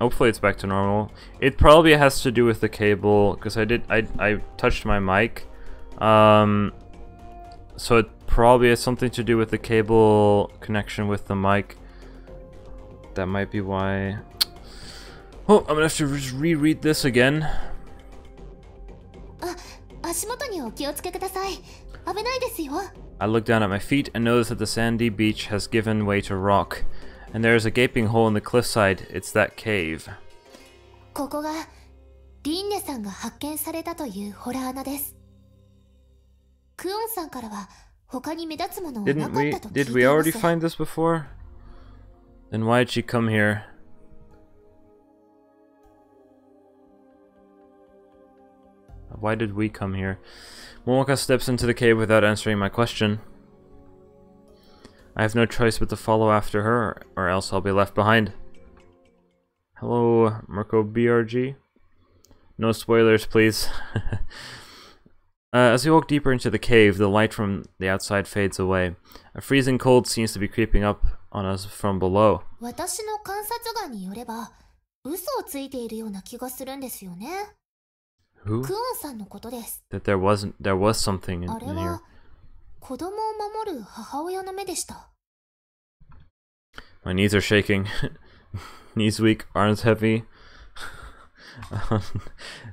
Hopefully it's back to normal. It probably has to do with the cable, because I did I I touched my mic. Um so it probably has something to do with the cable connection with the mic. That might be why. Oh, I'm gonna have to just reread this again. Uh, I look down at my feet and notice that the sandy beach has given way to rock. And there is a gaping hole in the cliffside. It's that cave. ここがリンネさんが発見されたというホラー穴ですクオンさんからは他に目立つものはな Didn't かっ we たと聞い did て we いま already す find this before? Then why did she come here? Why did we come here? Momoka steps into the cave without answering my question. I have no choice but to follow after her, or else I'll be left behind. Hello, Marco BRG. No spoilers, please. [LAUGHS] Uh, as we walk deeper into the cave, the light from the outside fades away. A freezing cold seems to be creeping up on us from below. 私の観察眼によれば嘘をついているような気がするんですよね Who? クオンさんのことです That there wasn't there was something in, あれ in here. は子供を守る母親の目でした My knees are shaking. knees weak, arms heavy. Um,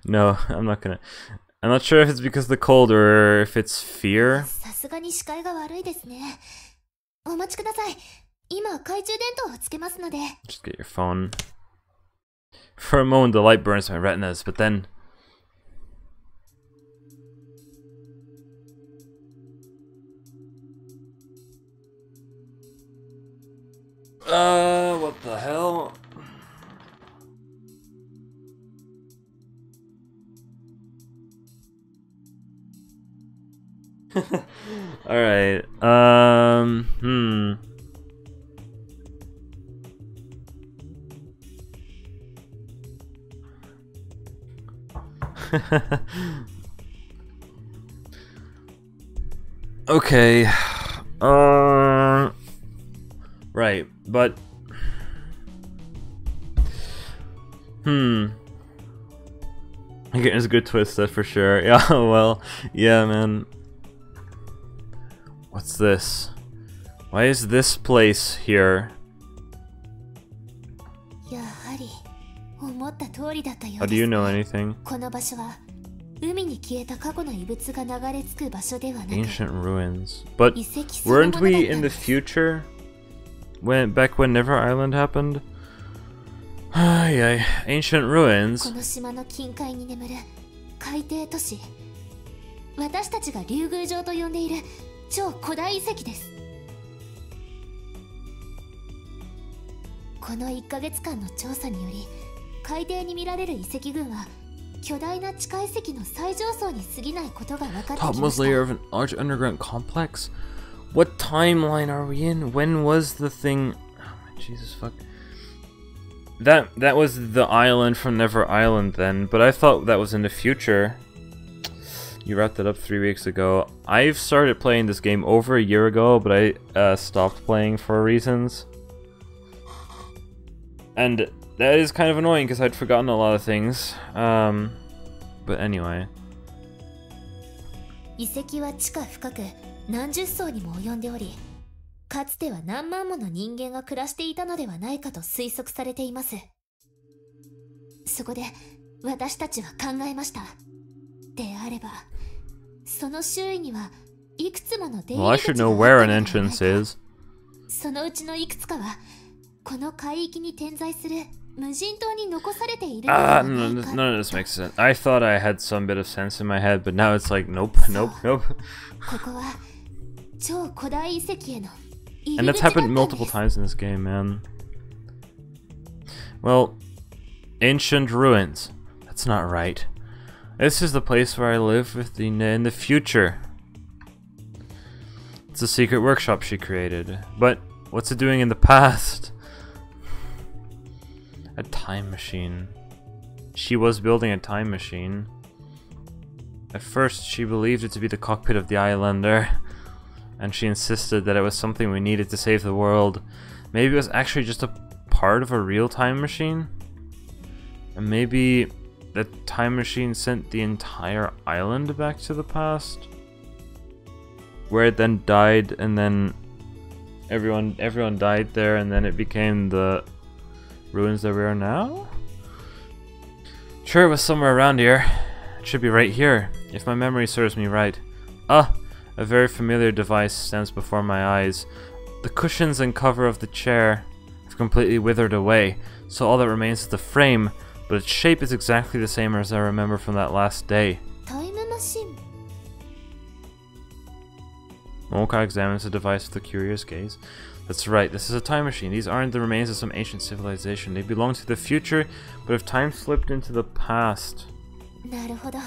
no, I'm not gonna. I'm not sure if it's because of the cold or if it's fear. さすがに視界が悪いですねお待ちください今懐中電灯をつけますので Just get your phone. For a moment, the light burns my retinas, but then. Uh, what the hell? [LAUGHS] Alright, um, hmm. [LAUGHS] okay. Uh, right, but... Hmm. Okay, it's a good twist, that's for sure. [LAUGHS] Yeah, well, yeah, man. What's this? Why is this place here? How do you know anything? Ancient ruins. But weren't we in the future? when back when Never Island happened? Ay, ay, ancient ruins. この1ヶ月間の調査により海底に見られる遺跡群は巨大な地下遺跡の最上層に過ぎないことが分かってきました。What timeline are we in? When was the thing? Oh Jesus fuck. That that was the island from Never Island then, but I thought that was in the future. You wrapped it up three weeks ago. I've started playing this game over a year ago, but I uh, stopped playing for reasons. And that is kind of annoying because I'd forgotten a lot of things. Um, but anyway. 何十層にも及んでおりかつては何万もの人間が暮らしていたのではないかと推測されていますそこで私たちは考えましたであればその周囲にはいくつもの出入り口があったの.そのうちのいくつかはこの海域に点在する無人島に残されている Ah, は no, ない no, か none of this makes sense. I thought I had some bit of sense in my head, but now it's like, nope, nope, [LAUGHS] nope. ここは And that's happened multiple times in this game, man. Well, ancient ruins. That's not right. This is the place where I live with the in the future. It's a secret workshop she created. But what's it doing in the past? A time machine. She was building a time machine. At first, she believed it to be the cockpit of the Islander and she insisted that it was something we needed to save the world. Maybe it was actually just a part of a real time machine? And maybe the time machine sent the entire island back to the past? Where it then died and then everyone everyone died there and then it became the ruins that we are now? Sure it was somewhere around here. It should be right here, if my memory serves me right. Ah, a very familiar device stands before my eyes. The cushions and cover of the chair have completely withered away, so all that remains is the frame, but its shape is exactly the same as I remember from that last day. タイムマシン Moka examines the device with a curious gaze. That's right, this is a time machine. These aren't the remains of some ancient civilization. They belong to the future, but have time slipped into the past. なるほど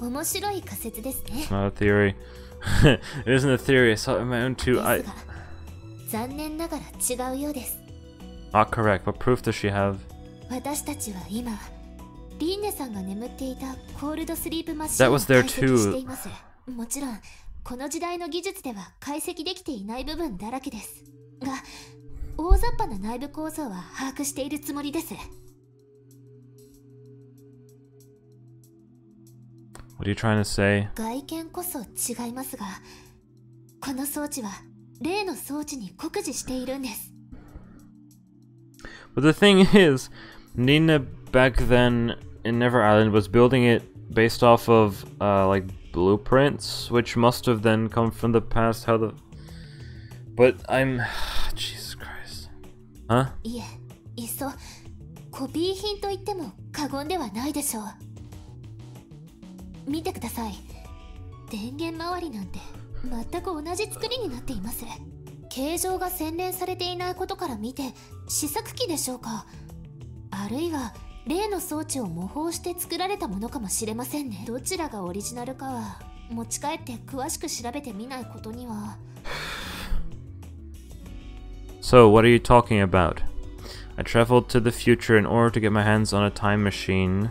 面白い仮説ですね Not a theory. [LAUGHS] it isn't a theory, I saw it in my own で too. す I が残念ながら違うようです not correct. What proof does she have? 私たちは今リンネさんが眠っていたコールドスリープマシンを解析して.いますもちろんこの時代の技術では解析できていない部分だらけですが大雑把な内部構造は把握しているつもりです What are you trying to say? 外見こそ違いますが、この装置は例の装置に酷似しているんです。But the thing [LAUGHS] is, Rinne back then in Never Island was building it based off of uh, like blueprints, which must have then come from the past. How the but I'm [SIGHS] Jesus Christ, huh? [SIGHS] いえ、いっそコピー品と言っても過言ではないでしょう。見てください。電源周りなんて全く同じ作りになっています。形状が洗練されていないことから見て試作機でしょうか。あるいは例の装置を模倣して作られたものかもしれませんね。どちらがオリジナルかは持ち帰って詳しく調べてみないことには。So what are you talking about? I traveled to the future in order to get my hands on a time machine.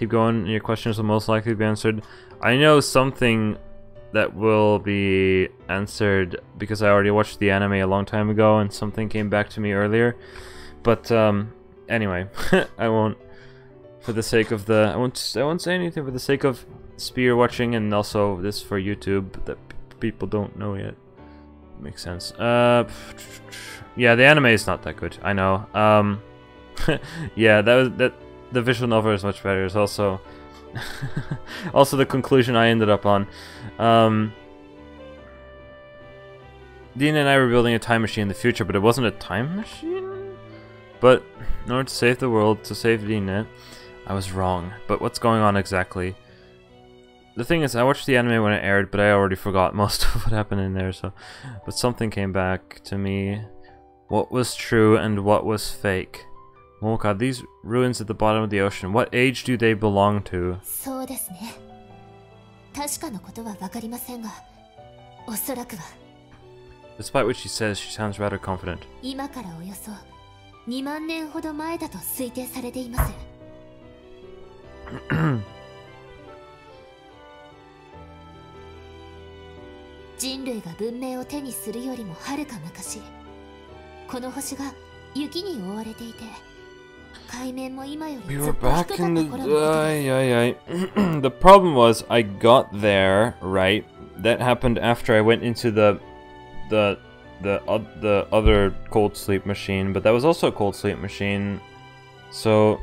Keep going. Your questions will most likely be answered. I know something that will be answered because I already watched the anime a long time ago and something came back to me earlier. But um anyway, [LAUGHS] I won't for the sake of the I won't I won't say anything for the sake of spear watching and also this for YouTube that people don't know yet. Makes sense. Uh [SNIFFS] yeah, the anime is not that good. I know. Um [LAUGHS] yeah, that was that the visual novel is much better. It's also [LAUGHS] also the conclusion I ended up on. Um, Rinne and I were building a time machine in the future, but it wasn't a time machine. But in order to save the world, to save Rinne, I was wrong. But what's going on exactly? The thing is, I watched the anime when it aired, but I already forgot [LAUGHS] most of what happened in there. So, but something came back to me. What was true and what was fake? Oh god, these ruins at the bottom of the ocean. What age do they belong to? そうですね確かなことは分かりませんがおそらくは Despite what she says, she sounds rather confident. 今からおよそ2万年ほど前だと推定されています人類が文明を手にするよりもはるか昔この星が雪に覆われていて海面も今よ[CLEARS THROAT] り We ず were っと低かっ back た in the. 頃のことです Ay, ay, ay. [CLEARS THROAT] the problem was, I got there, right? That happened after I went into the. the. the, uh, the other cold sleep machine, but that was also a cold sleep machine. So.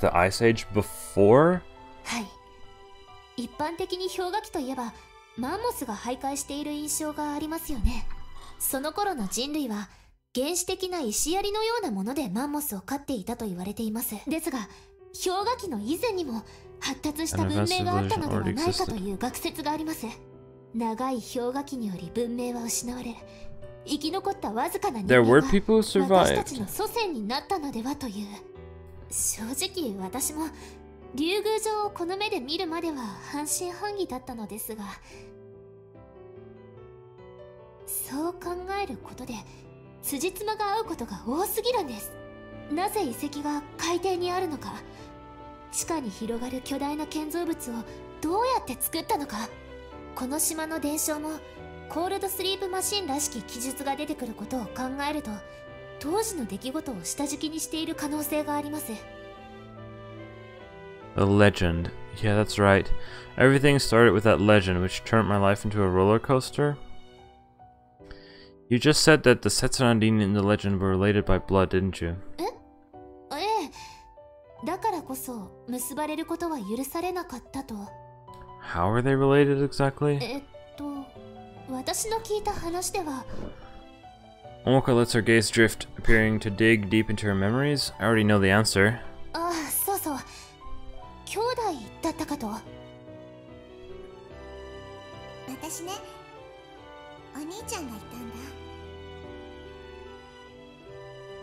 The Ice Age before? はい一般的に氷河期といえば マンモスが徘徊している印象がありますよね。その頃の人類は原始的な石槍のようなものでマンモスを飼っていたと言われています。ですが氷河期の以前にも発達した文明があったのではないかという学説があります。長い氷河期により文明は失われ生き残ったわずかな人間が私たち.の祖先になったのではという。正直私も竜宮城をこの目で見るまでは半信半疑だったのですがそう考えることで辻褄が合うことが多すぎるんですなぜ遺跡が海底にあるのか地下に広がる巨大な建造物をどうやって作ったのかこの島の伝承もコールドスリープマシンらしき記述が出てくることを考えると当時の出来事を下敷きにしている可能性があります A legend. Yeah, that's right. Everything started with that legend, which turned my life into a roller coaster. You just said that the Setsuna and Rinne in the legend were related by blood, didn't you? How are they related exactly? えっと、私の聞いた話では。Momoka lets her gaze drift, appearing to dig deep into her memories. I already know the answer. ああ、そうそう。兄弟だったかと。私ね、お兄ちゃんがいたんだ。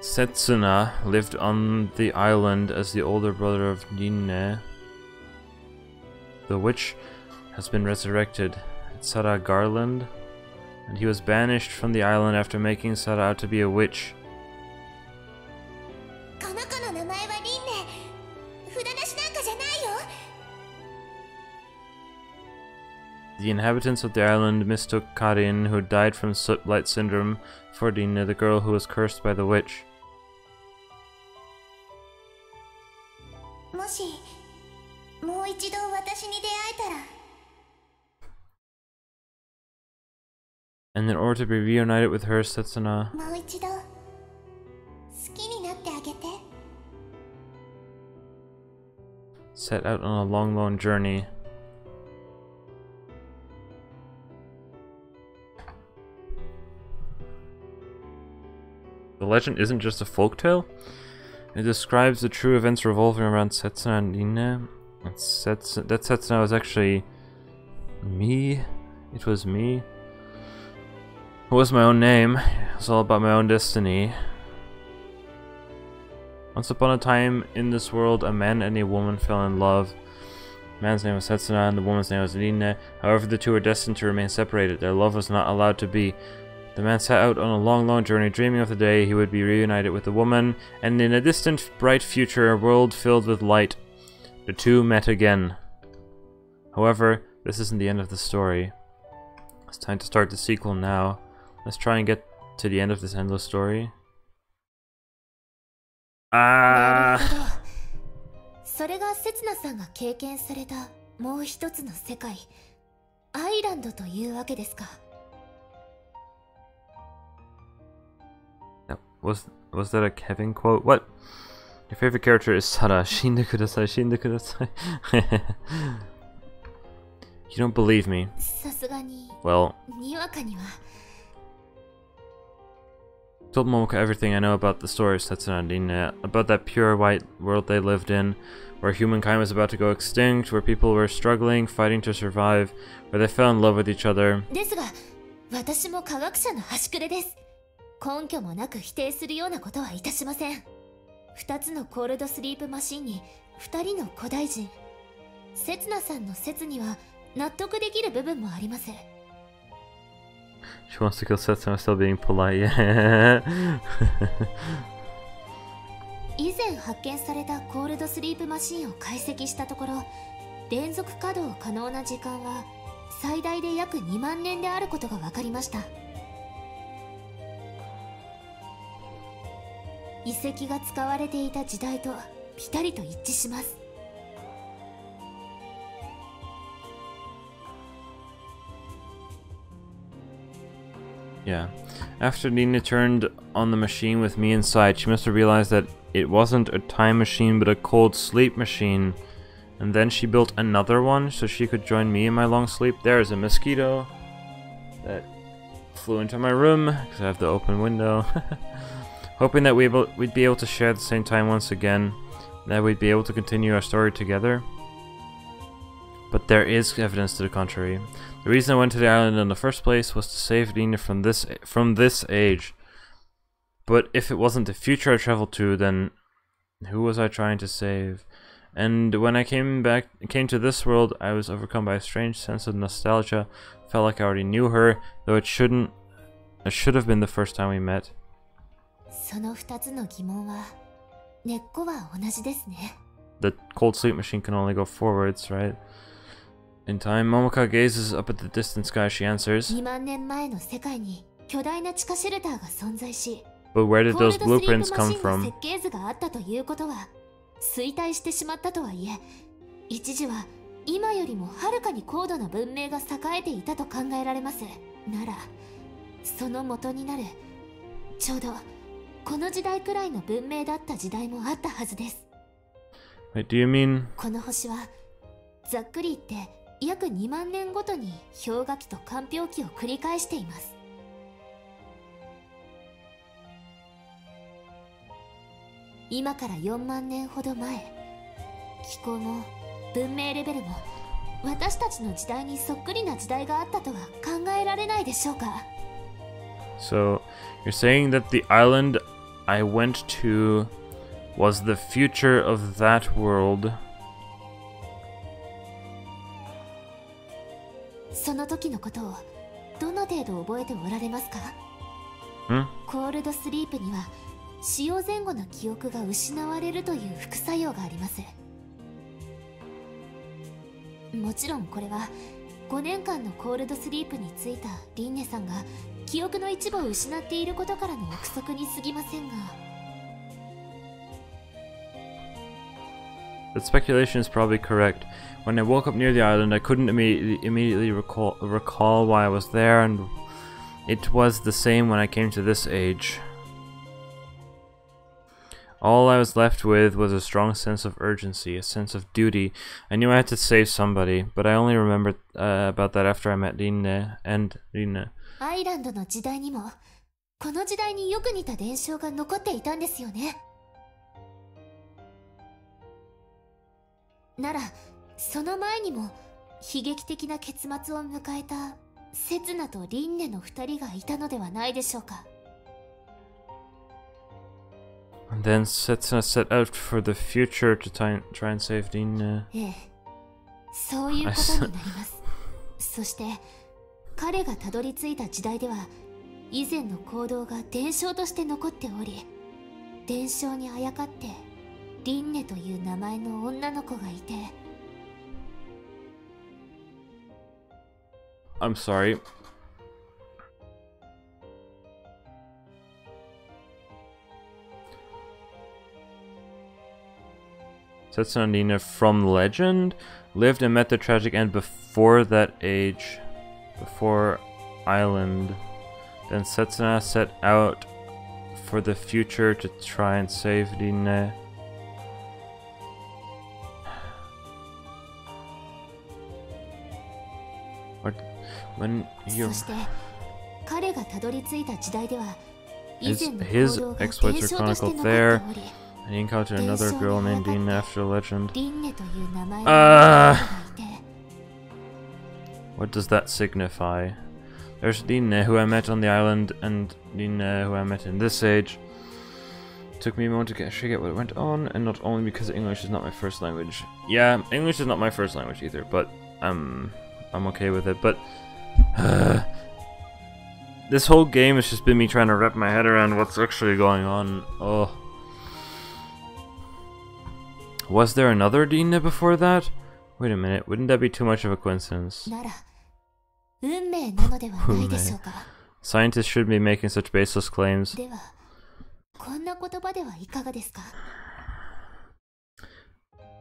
Setsuna lived on the island as the older brother of Rinne. The witch has been resurrected. at Sara Garland, and he was banished from the island after making Sara out to be a witch. The inhabitants of the island mistook Karen, who died from Soot Blight Syndrome, for Rinne, the girl who was cursed by the witch. もしもう一度私に出会えたら And in order to be reunited with her, Setsuna もう一度好きになってあげて set out on a long, long journey. The legend isn't just a folktale. It describes the true events revolving around Setsuna and Rinne. That Sets that Setsuna was actually me. It was me. It was my own name. It's all about my own destiny. Once upon a time in this world, a man and a woman fell in love. The man's name was Setsuna and the woman's name was Rinne. However, the two were destined to remain separated. Their love was not allowed to be. The man set out on a long, long journey, dreaming of the day he would be reunited with the woman, and in a distant, bright future, a world filled with light, the two met again. However, this isn't the end of the story. It's time to start the sequel now. Let's try and get to the end of this endless story. な Ah. るほど[LAUGHS] それが刹那さんが経験されたもう一つの世界アイランドというわけですか Was was that a Kevin quote? What? Your favorite character is Sara. [LAUGHS] Shinda kudasai, shinda kudasai. [LAUGHS] you don't believe me. Well, told Momoka everything I know about the story of Setsuna uh, about that pure white world they lived in, where humankind was about to go extinct, where people were struggling, fighting to survive, where they fell in love with each other. 根拠もなく否定するようなことはいたしません。2つのコールドスリープマシンに2人の古代人。刹那さんの説には納得できる部分もあります She wants to kill Setsuna still being polite. [LAUGHS] 以前発見されたコールドスリープマシンを解析したところ連続稼働可能な時間は最大で約2万年であることが分かりました遺跡が使われていた時代とぴたりと一致しますいや、yeah. After Rinne turned on the machine with me inside, she must have realized that it wasn't a time machine but a cold sleep machine. And then she built another one so she could join me in my long sleep. There's a mosquito that flew into my room because I have the open window. [LAUGHS] Hoping that we we'd be able to share the same time once again, that we'd be able to continue our story together. But there is evidence to the contrary. The reason I went to the island in the first place was to save Rinne from this from this age. But if it wasn't the future I traveled to, then who was I trying to save? And when I came back came to this world, I was overcome by a strange sense of nostalgia. Felt like I already knew her, though it shouldn't it should have been the first time we met. その2つの疑問は根っこは同じですね。The cold sleep machine can only go forwards, right? In time, Momoka gazes up at the distant sky. She answers. But where did those blueprints come from? 設計図があったということは衰退してしまったとはいえ、一時は今よりもはるかに高度な文明が栄えていたと考えられます。なら、その元になるちょうど。この時代くらいの文明だった時代もあったはずです。Wait, do you mean この星はざっくり言って約2万年ごとに氷河期と間氷期を繰り返しています。今から4万年ほど前気候も文明レベルも私たちの時代にそっくりな時代があったとは考えられないでしょうか？So, you're saying that the island I went to was the future of that world. その時のことをどの程度覚えておられますか？Hmm? コールドスリープには使用前後の記憶が失われるという副作用がありますもちろんこれは5年間のコールドスリープについたリンネさんが記憶の一部を失っていることからの憶測に過ぎませんが The speculation is probably correct. When I woke up near the island, I couldn't immediately, immediately recall, recall why I was there, and it was the same when I came to this age. All I was left with was a strong sense of urgency, a sense of duty. I knew I had to save somebody, but I only remembered uh, about that after I met Rinne and Rinne. アイランドの時代にもこの時代によく似た伝承が残っていたんですよね。ならその前にも悲劇的な結末を迎えたセツナとリンネの二人がいたのではないでしょうか。And then Setsuna set out for the future to try, try and save Rinne. ええそういうことになります。[LAUGHS] そして彼がたどり着いた時代では以前の行動が伝承として残っており伝承にあやかってリンネという名前の女の子がいて I'm sorry. Setsuna Rinne from legend lived and met the tragic end before that age before Island. Then Setsuna set out for the future to try and save Rinne. When you his, his exploits are chronicled there, and he encountered another girl named Rinne after legend. Uh, what does that signify? There's Rinne, who I met on the island, and Rinne, who I met in this age. It Took me a moment to get, actually get what went on, and not only because English is not my first language. Yeah, English is not my first language either, but um, I'm okay with it. But [SIGHS] this whole game has just been me trying to wrap my head around what's actually going on. Oh. Was there another Rinne before that? Wait a minute, wouldn't that be too much of a coincidence? なら運命なのではないでしょうか [LAUGHS] Scientists should be making such baseless claims. ではこんな言葉ではいかがですか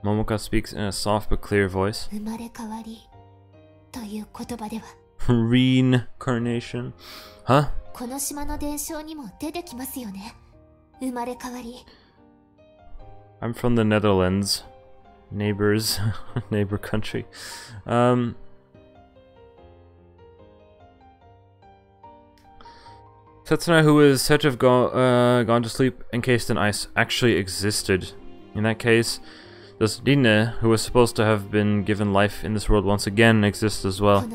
Momoka speaks in a soft but clear voice. 生まれ変わりという言葉では [LAUGHS] Reincarnation? Huh? この島の伝承にも出てきますよね生まれ変わり I'm from the Netherlands. Neighbors. [LAUGHS] Neighbor country. Um. Setsuna, who is said to have go uh, gone to sleep encased in ice, actually existed. In that case, this Rinne, who was supposed to have been given life in this world once again, exists as well.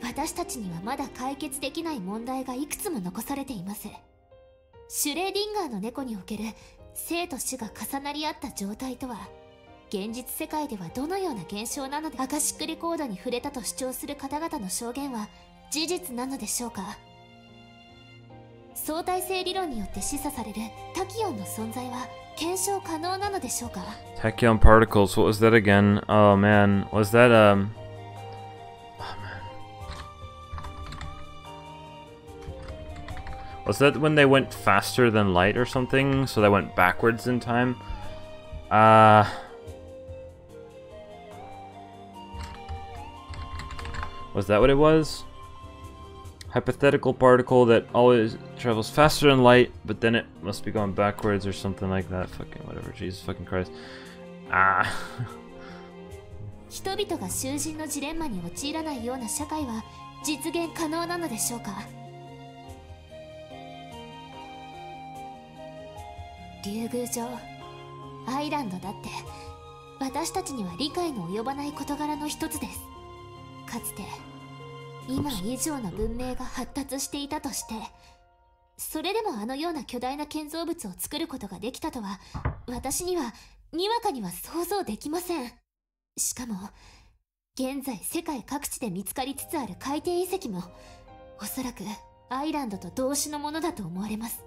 私たちにはまだ解決できない問題がいくつも残されていますシュレーディンガーの猫における生と死が重なり合った状態とは現実世界ではどのような現象なのでアカシックレコードに触れたと主張する方々の証言は事実なのでしょうか相対性理論によって示唆されるタキオンの存在は検証可能なのでしょうか Tachyon particles, what was that again? Oh man, was that, um... Oh man. Was that when they went faster than light or something? So they went backwards in time? Uh... Was that what it was? Hypothetical particle that always travels faster than light, but then it must be going backwards or something like that. Fucking whatever, Jesus fucking Christ. Ah. 人々が囚人のジレンマに陥らないような社会は実現可能なのでしょうか竜宮城アイランドだって私たちには理解の及ばない事柄の一つですかつて今以上の文明が発達していたとしてそれでもあのような巨大な建造物を作ることができたとは私にはにわかには想像できません。しかも現在世界各地で見つかりつつある海底遺跡もおそらくアイランドと同種のものだと思われます。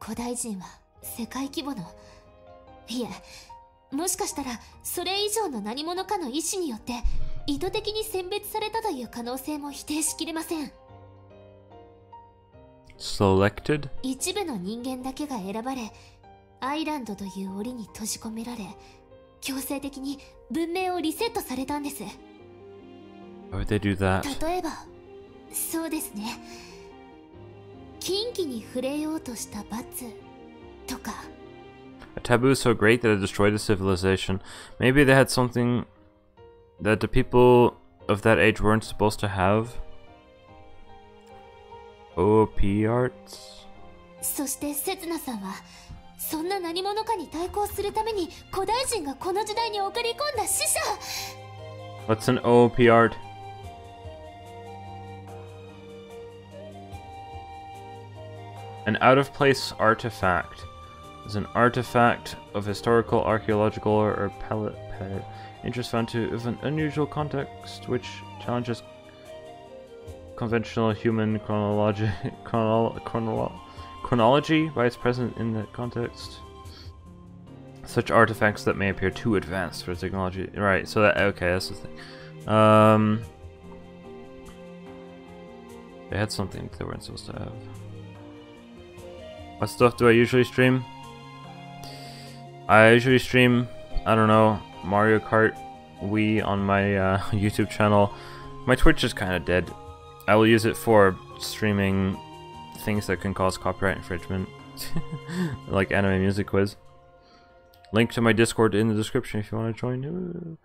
古代人は世界規模のいえもしかしたらそれ以上の何者かの意志によって意図的に選別されたという可能性も否定しきれません Selected? 一部の人間だけが選ばれアイランドという檻に閉じ込められ強制的に文明をリセットされたんです Why would they do that? 例えばそうですね禁忌に触れようとした罰とか A taboo so great that it destroyed a civilization. Maybe they had something that the people of that age weren't supposed to have? OP arts? そしてセツナさんはそんな何者かに対抗するために古代人がこの時代に送り込んだ死者 What's an OOPArt? An out of place artifact is an artifact of historical, archaeological, or, or pellet. pellet interest found to of an unusual context which challenges conventional human chronology, [LAUGHS] chronolo, chronolo, chronology by its presence in the context. Such artifacts that may appear too advanced for technology. Right, so that, okay, that's the thing. Um, they had something they weren't supposed to have. What stuff do I usually stream? I usually stream, I don't know, Mario Kart Wii on my uh, [LAUGHS] YouTube channel. My Twitch is kind of dead. I will use it for streaming things that can cause copyright infringement, [LAUGHS] like anime music quiz. Link to my Discord in the description if you want to join.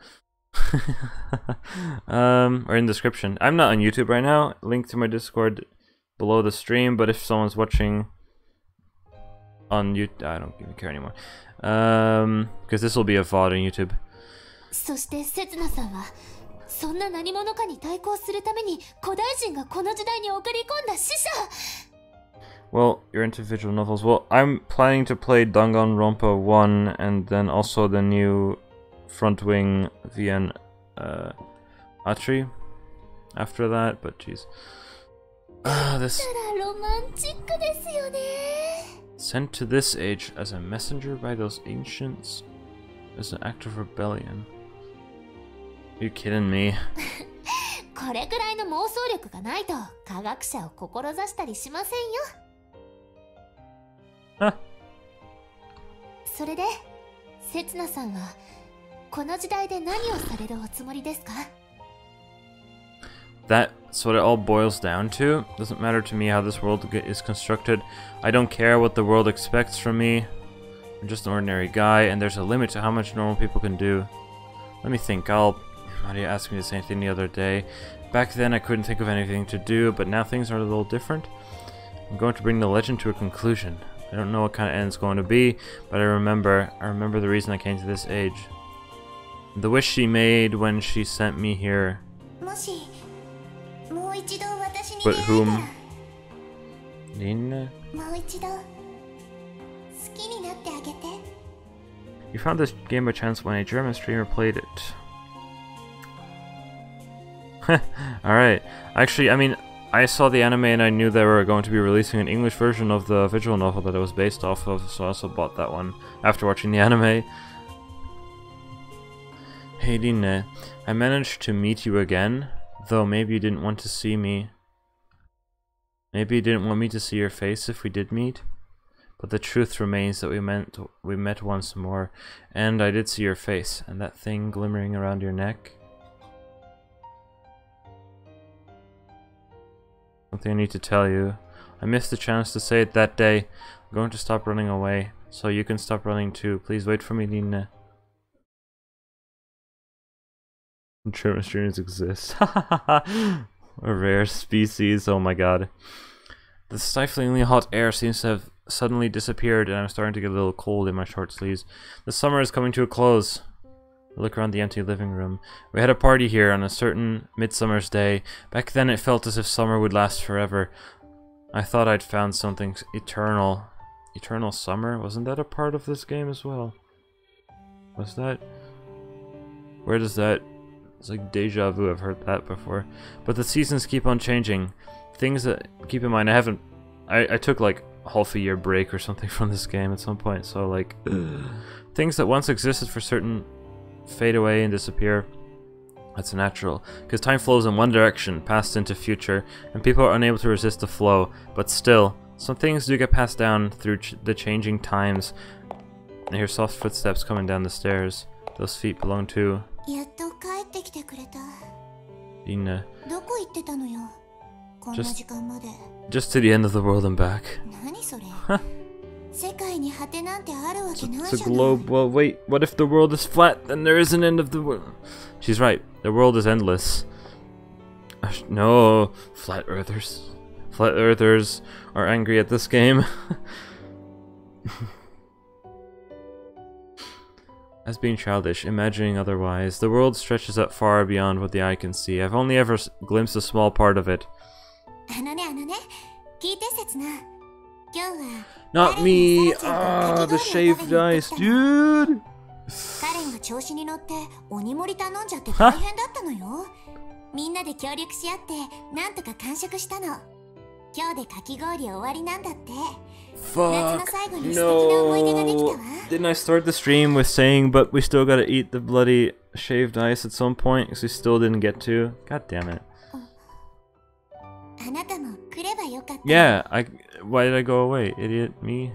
[LAUGHS] um, or in the description. I'm not on YouTube right now. Link to my Discord below the stream. But if someone's watching on YouTube. I don't even care anymore. Um, because this will be a VOD on YouTube. Well, your individual novels. Well, I'm planning to play Danganronpa 1 and then also the new Frontwing VN uh, Atri after that, but jeez. Uh, [SIGHS] this... たらロマンチックですよね sent to this age as a messenger by those ancients as an act of rebellion. You kidding me? [LAUGHS] これくらいの妄想力がないと科学者を志したりしませんよ Huh. それで刹那さんはこの時代で何をされるおつもりですか that's what it all boils down to. Doesn't matter to me how this world is constructed. I don't care what the world expects from me. I'm just an ordinary guy, and there's a limit to how much normal people can do. Let me think. I'll. Maria asked me the same thing the other day. Back then, I couldn't think of anything to do, but now things are a little different. I'm going to bring the legend to a conclusion. I don't know what kind of end it's going to be, but I remember. I remember the reason I came to this age. The wish she made when she sent me here. But whom? Rinne? You found this game by chance when a German streamer played it. [LAUGHS] Alright. Actually, I mean, I saw the anime and I knew they were going to be releasing an English version of the visual novel that it was based off of, so I also bought that one after watching the [LAUGHS] anime. Hey Rinne, I managed to meet you again though maybe you didn't want to see me. Maybe you didn't want me to see your face if we did meet. But the truth remains that we meant we met once more, and I did see your face, and that thing glimmering around your neck. Something I need to tell you. I missed the chance to say it that day. I'm going to stop running away, so you can stop running too. Please wait for me, Rinne. Streamers exist. [LAUGHS] A rare species, oh my god. The stiflingly hot air seems to have suddenly disappeared, and I'm starting to get a little cold in my short sleeves. The summer is coming to a close. I look around the empty living room. We had a party here on a certain midsummer's day. Back then it felt as if summer would last forever. I thought I'd found something eternal. Eternal summer? Wasn't that a part of this game as well? Was that? Where does that? It's like deja vu. I've heard that before. But the seasons keep on changing. Things that keep in mind. I haven't. I I took like half a year break or something [LAUGHS] from this game at some point. So like, things that once existed for certain fade away and disappear. That's natural, because time flows in one direction, past into future, and people are unable to resist the flow. But still, some things do get passed down through ch the changing times. I hear soft footsteps coming down the stairs. Those feet belong to やっと帰ってきてくれた Ina. どこ行ってたのよこんな Just- 時間まで Just to the end of the world and back. 何それ世界に果てなんてあるわけない It's じ a ゃない globe. Well, wait. What if the world is flat? Then there is an end of the world. She's right. The world is endless. Ash- No, flat earthers. Flat earthers are angry at this game. [LAUGHS] As being childish, imagining otherwise, the world stretches out far beyond what the eye can see. I've only ever s- glimpsed a small part of it. あのねあのね聞いてせつな今日は Not 彼 me! にサラちゃん Ah, とか the き氷を食べ shaved に行って ice, きたの dude! 彼が調子に乗って鬼盛り頼んじゃって大変だったのよみんなで協力し合ってなんとか完食したの今日でかき氷終わりなんだって Fuck. No. Didn't I start the stream with saying, but we still gotta eat the bloody shaved ice at some point because we still didn't get to? God damn it. Oh. Yeah, oh. I. Why did I go away, idiot? Me?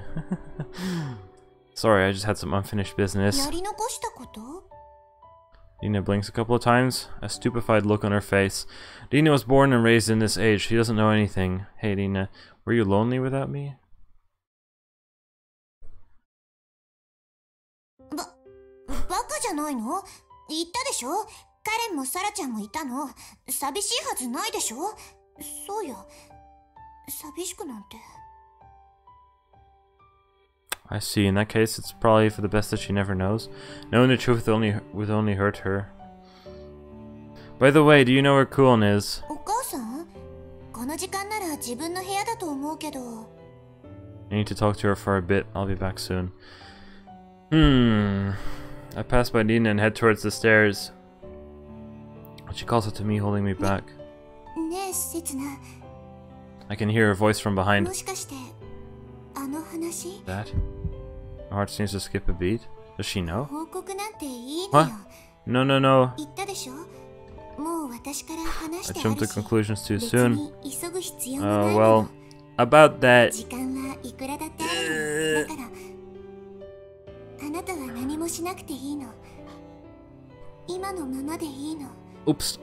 [LAUGHS] Sorry, I just had some unfinished business. Rinne blinks a couple of times, a stupefied look on her face. Rinne was born and raised in this age. She doesn't know anything. Hey, Rinne, were you lonely without me? ゃないの言ったでしょカレンもサラちゃんもいたの寂しいはずないでしょそうよ寂しくなんて I see. In that case, it's probably for the best that she never knows. Knowing the truth only would only hurt her. By the way, do you know where Kuon is? お母さんこの時間なら自分の部屋だと思うけど I need to talk to her for a bit. I'll be back soon. Hmm. I pass by Rinne and head towards the stairs. She calls out to me, holding me back. I can hear her voice from behind. That? My heart seems to skip a beat. Does she know? What? No, no, no. I jumped to conclusions too soon. Oh, uh, well, about that. Oops.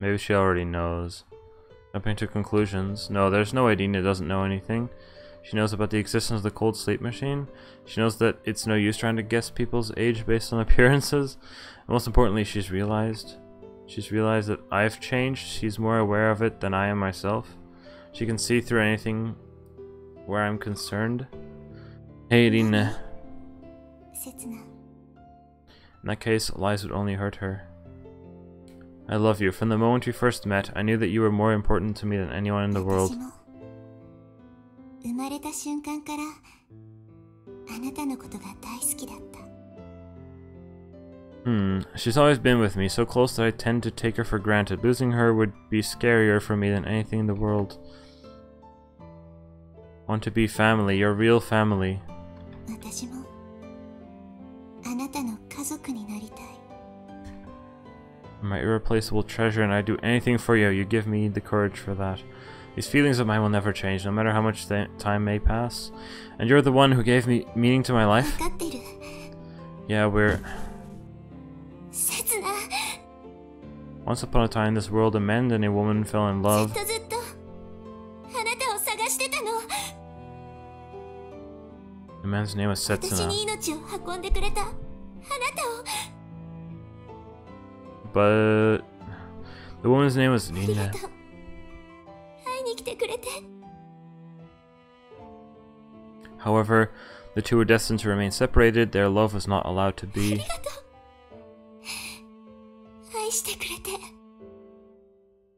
Maybe she already knows. Jumping to conclusions. No, there's no way Rinne doesn't know anything. She knows about the existence of the cold sleep machine. She knows that it's no use trying to guess people's age based on [LAUGHS] appearances. And most importantly, she's realized. She's realized that I've changed. She's more aware of it than I am myself. She can see through anything where I'm concerned. Hey, In that case, lies would only hurt her. I love you. From the moment we first met, I knew that you were more important to me than anyone in the world. Hmm, she's always been with me, so close that I tend to take her for granted. Losing her would be scarier for me than anything in the world want to be family, your real family. My irreplaceable treasure, and I'd do anything for you. You give me the courage for that. These feelings of mine will never change, no matter how much time may pass. And you're the one who gave me meaning to my life. Yeah, we're... Once upon a time, this world, a man and a woman fell in love. The man's name was Setsuna. But the woman's name was Rinne. However, the two were destined to remain separated. Their love was not allowed to be.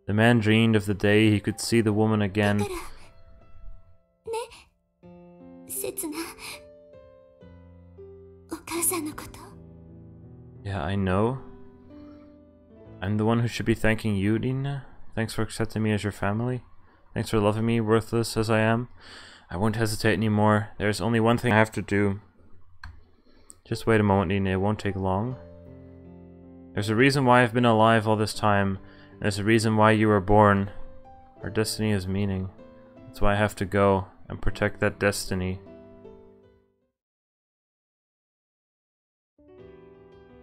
The man dreamed of the day he could see the woman again. Yeah, I know. I'm the one who should be thanking you, Rinne. Thanks for accepting me as your family. Thanks for loving me, worthless as I am. I won't hesitate anymore. There's only one thing I have to do. Just wait a moment, Rinne. It won't take long. There's a reason why I've been alive all this time. There's a reason why you were born. Our destiny is meaning. That's why I have to go and protect that destiny.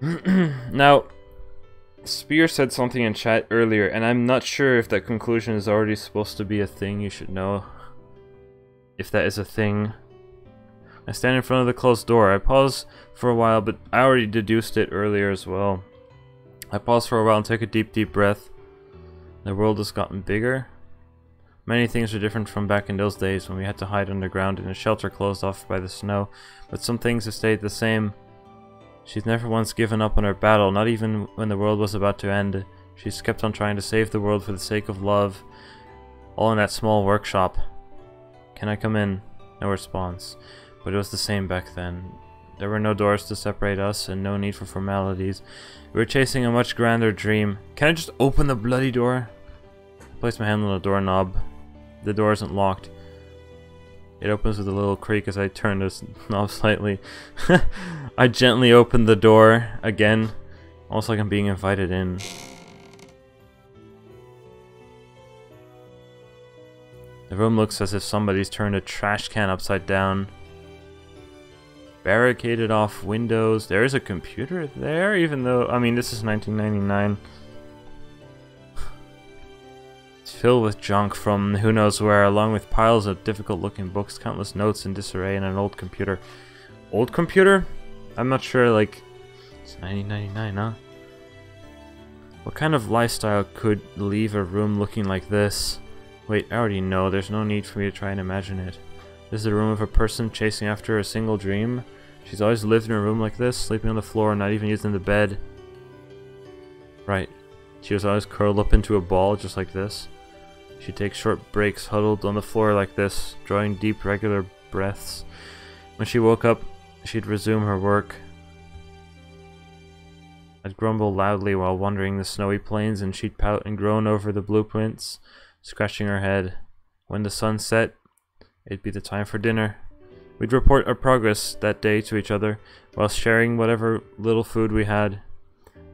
[CLEARS THROAT] now, Spear said something in chat earlier, and I'm not sure if that conclusion is already supposed to be a thing you should know. If that is a thing. I stand in front of the closed door. I pause for a while, but I already deduced it earlier as well. I pause for a while and take a deep, deep breath. The world has gotten bigger. Many things are different from back in those days when we had to hide underground in a shelter closed off by the snow, but some things have stayed the same. She's never once given up on her battle, not even when the world was about to end. She's kept on trying to save the world for the sake of love. All in that small workshop. Can I come in? No response. But it was the same back then. There were no doors to separate us and no need for formalities. We were chasing a much grander dream. Can I just open the bloody door? I place my hand on the doorknob. The door isn't locked. It opens with a little creak as I turn this [LAUGHS] knob slightly. [LAUGHS] I gently open the door again, almost like I'm being invited in. The room looks as if somebody's turned a trash can upside down. Barricaded off windows. There is a computer there, even though, I mean, this is 1999. Filled with junk from who knows where, along with piles of difficult looking books, countless notes in disarray, and an old computer. Old computer? I'm not sure, like, it's 1999, huh? What kind of lifestyle could leave a room looking like this? Wait, I already know, there's no need for me to try and imagine it. This is the room of a person chasing after a single dream. She's always lived in a room like this, sleeping on the floor, not even using the bed. Right. She was always curled up into a ball just like this. She'd take short breaks huddled on the floor like this, drawing deep regular breaths. When she woke up, she'd resume her work. I'd grumble loudly while wandering the snowy plains and she'd pout and groan over the blueprints, scratching her head. When the sun set, it'd be the time for dinner. We'd report our progress that day to each other, while sharing whatever little food we had.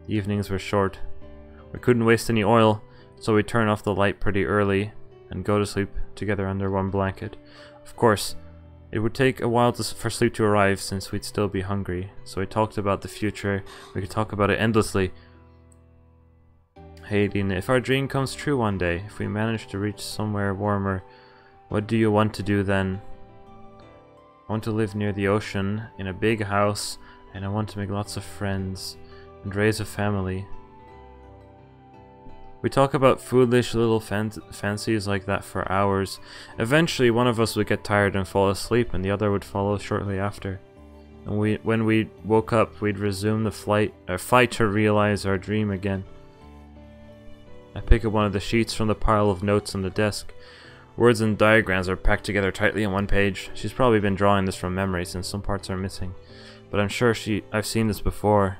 The evenings were short. We couldn't waste any oil, so we'd turn off the light pretty early and go to sleep together under one blanket. Of course, it would take a while to, for sleep to arrive since we'd still be hungry, so we talked about the future. We could talk about it endlessly. Hey, Dina, if our dream comes true one day, if we manage to reach somewhere warmer, what do you want to do then? I want to live near the ocean, in a big house, and I want to make lots of friends, and raise a family. We talk about foolish little fan fancies like that for hours. Eventually, one of us would get tired and fall asleep, and the other would follow shortly after. And we, when we woke up, we'd resume the flight, uh, or fight to realize our dream again. I pick up one of the sheets from the pile of notes on the desk. Words and diagrams are packed together tightly on one page. She's probably been drawing this from memory since some parts are missing. But I'm sure she I've seen this before.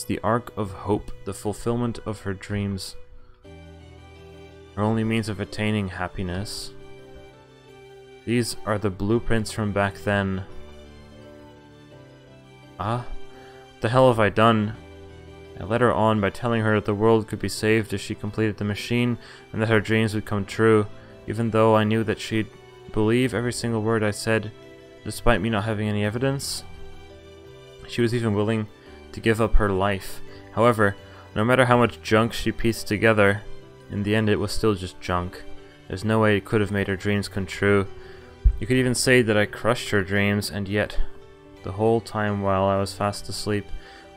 It's the arc of hope, the fulfillment of her dreams. Her only means of attaining happiness. These are the blueprints from back then. Ah? What the hell have I done? I led her on by telling her that the world could be saved if she completed the machine and that her dreams would come true, even though I knew that she'd believe every single word I said, despite me not having any evidence. She was even willing to give up her life. However, no matter how much junk she pieced together, in the end it was still just junk. There's no way it could have made her dreams come true. You could even say that I crushed her dreams, and yet, the whole time while I was fast asleep,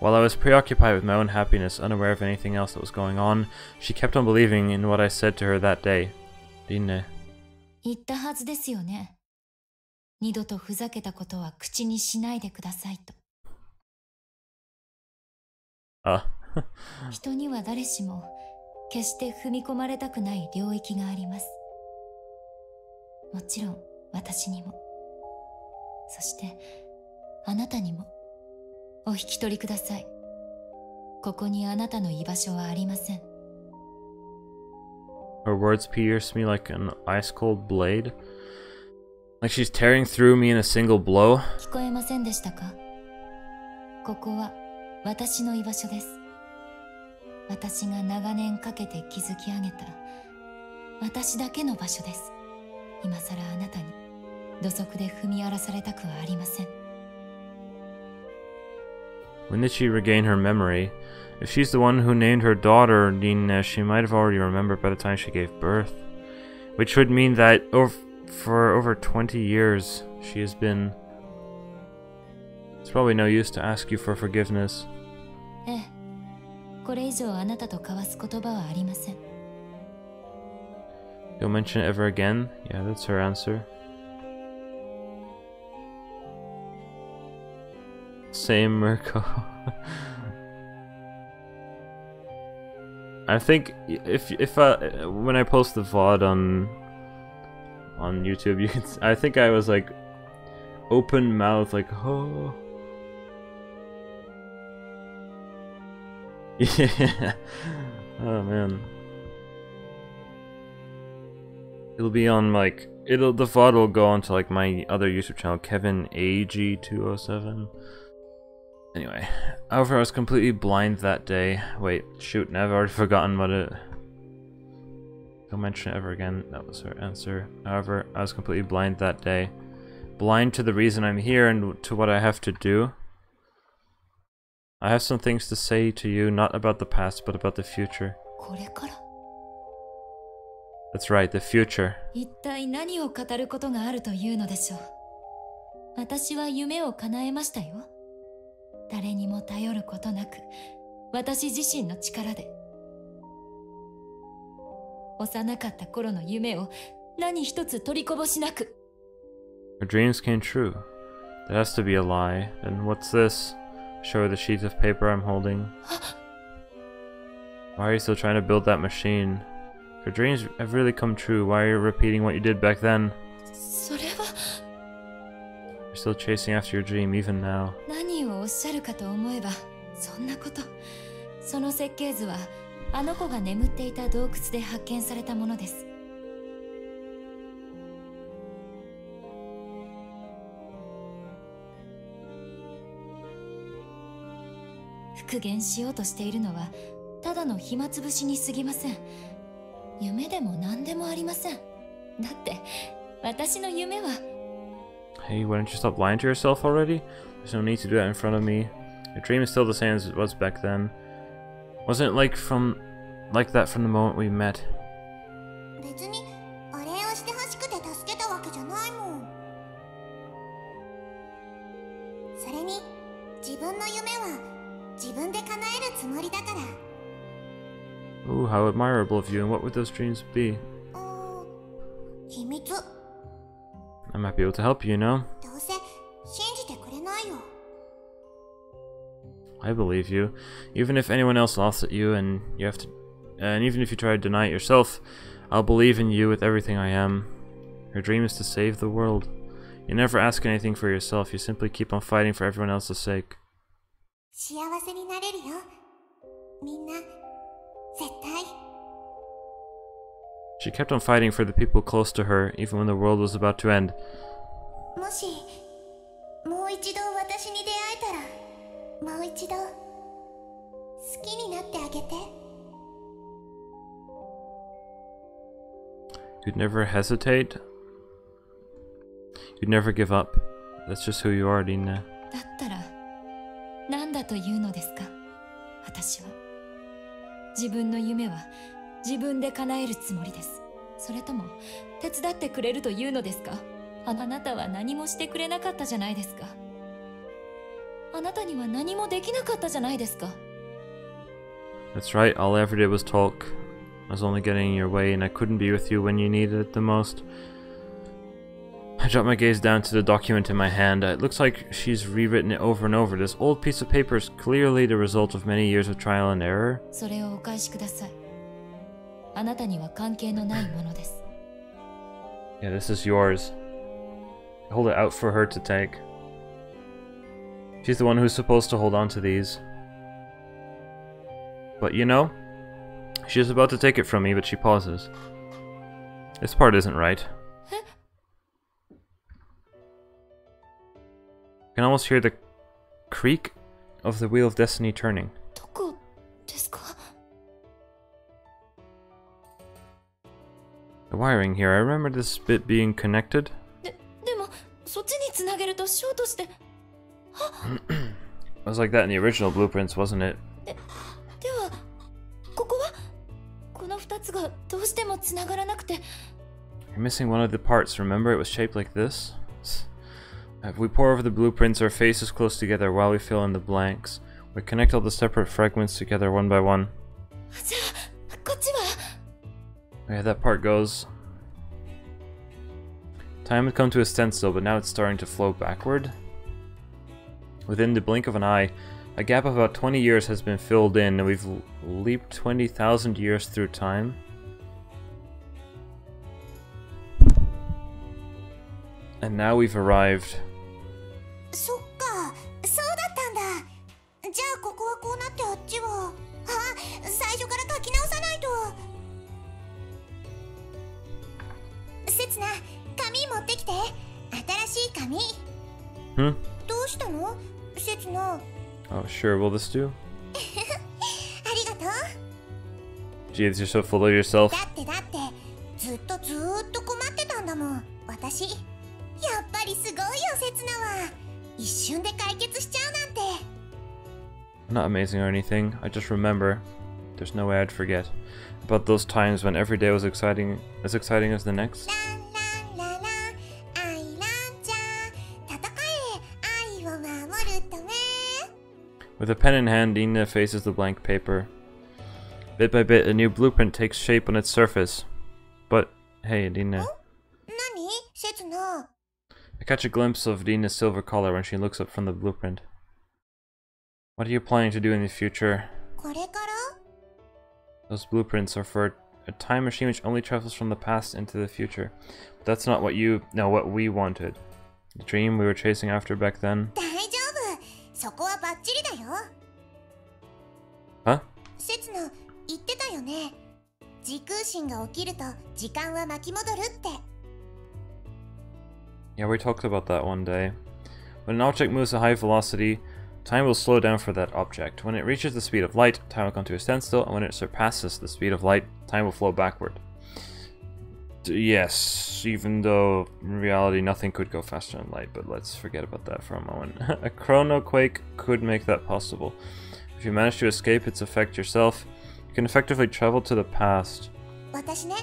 while I was preoccupied with my own happiness, unaware of anything else that was going on, she kept on believing in what I said to her that day. Rinne. 言ったはずですよね。二度とふざけたことは口にしないでくださいと。 Uh. 人には誰しも決して踏み込まれたくない領域がありますもちろん私にもそしてあなたにもお引き取りくださいここにあなたの居場所はありません Her words pierce me like an ice cold blade. Like she's tearing through me in a single blow. 聞こえませんでしたか？ここは私の居場所です私が長年かけて築き上げた私だけの場所です今さらあなたに土足で踏み荒らされたくはありません When did she regain her memory? If she's the one who named her daughter Nina, she might have already remembered by the time she gave birth. Which would mean that over, for over 20 years, she has been. It's probably no use to ask you for forgiveness. ええこれ以上あなたと交わす言葉はありません You'll mention it ever again? Yeah, that's her answer. Same Mirko. [LAUGHS] I think if if uh, when I post the VOD on on YouTube, you [LAUGHS] can. s- I think I was like open mouth, like oh. Yeah. [LAUGHS] Oh man. It'll be on like it'll the VOD will go onto like my other YouTube channel, Kevin AG207. Anyway, however, I was completely blind that day. Wait, shoot, now I've already forgotten what it. Don't mention it ever again. That was her answer. However, I was completely blind that day. Blind to the reason I'm here and to what I have to do. I have some things to say to you, not about the past, but about the future. That's right, the future. Her dreams came true. That has to be a lie. And what's this? Show her the sheet of paper I'm holding. [GASPS] Why are you still trying to build that machine? Her dreams have really come true. Why are you repeating what you did back then? それは You're still chasing after your dream even now. 何をおっしゃるかと思えばそんなことその設計図はあの子が眠っていた洞窟で発見されたものです 復元しようとしているのはただの暇つぶしに過ぎません夢でも何でもありませんだって私の夢は Hey, why don't you stop lying to yourself already? There's no need to do that in front of me. Your dream is still the same as it was back then. Wasn't it like from like that from the moment we met? 別に how admirable of you, and what would those dreams be? I might be able to help you, you know? I believe you. Even if anyone else laughs at you and you have to and even if you try to deny it yourself, I'll believe in you with everything I am. Your dream is to save the world. You never ask anything for yourself, you simply keep on fighting for everyone else's sake. She kept on fighting for the people close to her, even when the world was about to end. もしもう一度私に出会えたらもう一度好きになってあげて You'd never hesitate. You'd never give up. That's just who you are, Dina. だったら何だというのですか私は 自分の夢は自分で叶えるつもりですそれとも手伝ってくれるというのですかああなたは何もしてくれなかったじゃないですかあなたには何もできなかったじゃないですか That's right, all I ever did was talk. I was only getting in your way, and I couldn't be with you when you needed it the most. I drop my gaze down to the document in my hand. It looks like she's rewritten it over and over. This old piece of paper is clearly the result of many years of trial and error. それをお返しくださいあなたには関係のないものです Yeah, this is yours. Hold it out for her to take. She's the one who's supposed to hold on to these. But you know, she's about to take it from me, but she pauses. This part isn't right. You can almost hear the creak of the Wheel of Destiny turning. The wiring here, I remember this bit being connected. it was like that in the original blueprints, wasn't it? You're missing one of the parts, remember? It was shaped like this. If we pore over the blueprints, our faces close together while we fill in the blanks. We connect all the separate fragments together one by one. [LAUGHS] Yeah, that part goes. Time had come to a standstill, but now it's starting to flow backward. Within the blink of an eye, a gap of about 20 years has been filled in, and we've leaped 20,000 years through time. And now we've arrived そっか。そうだったんだ。じゃあここはこうなってあっちは。あ最初から書き直さないと。せつな紙持ってきて。新しい紙。Hmm? どうしたの？せつな。あ Oh, sure, will this do? [LAUGHS] りがとう。Jeez, you're so full of yourself? だってだってずっとずーっと困ってたんだもん。私やっぱりすごいよせつなは 一瞬で解決しちゃうなんて I'm not amazing or anything. I just remember. There's no way I'd forget about those times when every day was exciting, as exciting as the next. ランランラランアイランちゃん戦え愛を守るため With a pen in hand, Dina faces the blank paper. Bit by bit, a new blueprint takes shape on its surface. But hey, Dina, 何せつな I catch a glimpse of Dina's silver collar when she looks up from the blueprint. What are you planning to do in the future? これから Those blueprints are for a time machine which only travels from the past into the future. But that's not what you, no, what we wanted. The dream we were chasing after back then. 大丈夫そこはバッチリだよ Huh? せつな言ってたよね時空心が起きると時間は巻き戻るって Yeah, we talked about that one day. When an object moves at high velocity, time will slow down for that object. When it reaches the speed of light, time will come to a standstill, and when it surpasses the speed of light, time will flow backward. D- yes, even though in reality nothing could go faster than light, but let's forget about that for a moment. [LAUGHS] a chrono quake could make that possible. If you manage to escape its effect yourself, you can effectively travel to the past. 私ね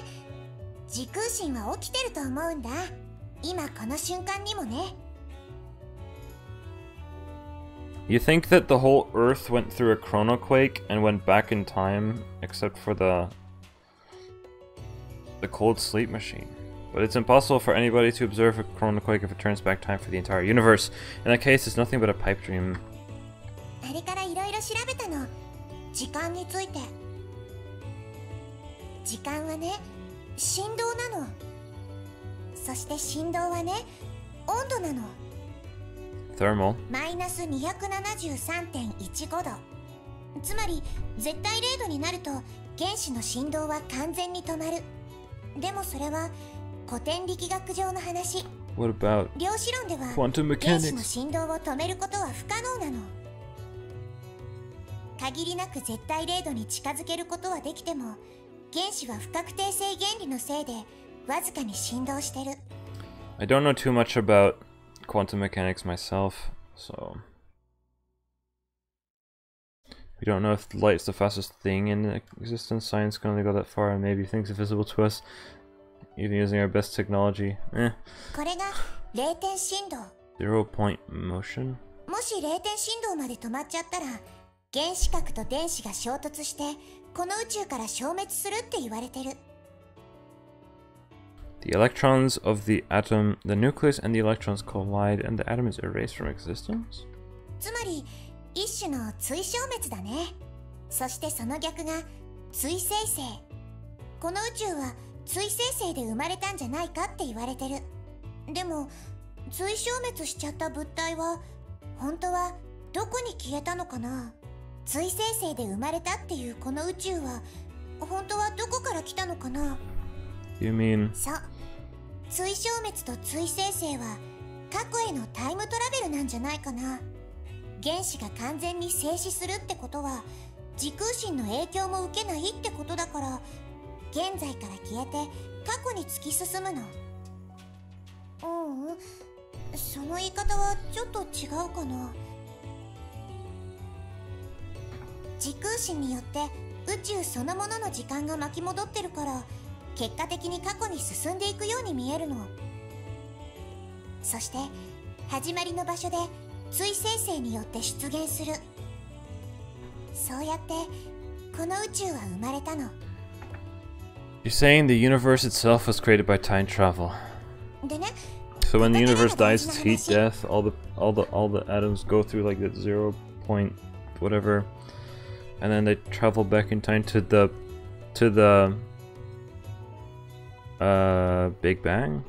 時空心は起きてると思うんだ 今この瞬間にもね You think that the whole Earth went through a chronoquake and went back in time, except for the the cold sleep machine. But it's impossible for anybody to observe a chronoquake if it turns back time for the entire universe. In that case, it's nothing but a pipe dream. あれからいろいろ調べたの時間について時間はね振動なの そして振動はね温度なの。Thermal. マイナス273.15度。つまり絶対0度になると原子の振動は完全に止まる。でもそれは古典力学上の話。What about 量子論では原子の?振動を止めることは不可能なの。限りなく絶対0度に近づけることはできても原子は不確定性原理のせいで わずかに振動してる I don't know too much about quantum mechanics myself, so we don't know if light is the fastest thing in existence. Science can only go that far, and maybe things invisible to us, even using our best technology. Eh. これが0点振動 Zero point motion? もし0点振動まで止まっちゃったら原子核と電子が衝突してこの宇宙から消滅するって言われてる The electrons of the atom, the nucleus and the electrons collide and the atom is erased from existence? つまり一種の追消滅だね。そしてその逆が追生成。この宇宙は追生成で生まれたんじゃないかって言われてる。でも追消滅しちゃった物体は本当はどこに消えたのかな？追生成で生まれたっていうこの宇宙は本当はどこから来たのかな？You mean? そう。追消滅と追生成は過去へのタイムトラベルなんじゃないかな。原子が完全に静止するってことは時空心の影響も受けないってことだから現在から消えて過去に突き進むの。ううん。その言い方はちょっと違うかな。時空心によって宇宙そのものの時間が巻き戻ってるから結果的に過去に進んでいくように見えるのそして始まりの場所で追生成によって出現するそうやってこの宇宙は生まれたの You're saying the universe itself was created by time travel. でね So when the universe dies, it's heat death. All the all the all the atoms go through like that zero point whatever, and then they travel back in time to the to the uh Big Bang.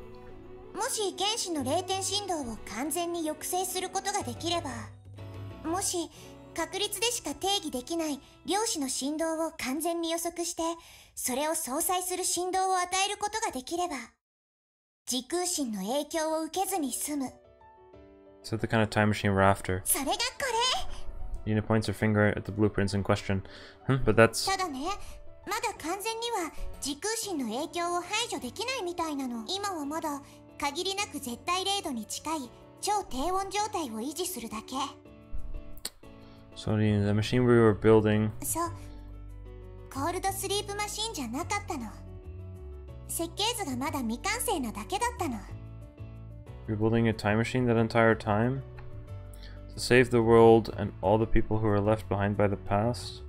もし原子の0点振動を完全に抑制することができればもし確率でしか定義できない量子の振動を完全に予測してそれを相殺する振動を与えることができれば時空心の影響を受けずに済む Is that the kind of time machine we're after? それがこ Nina points her finger at the blueprints in question. Hmm, but れ that's ただね まだ完全には時空心の影響を排除できないみたいなの今はまだ限りなく絶対0度に近い超低温状態を維持するだけ so the, the machine we were building. そうコールドスリープマシンじゃなかったの設計図がまだ未完成なだけだったの We're building a time machine that entire time to save the world and all the people who are left behind by the past.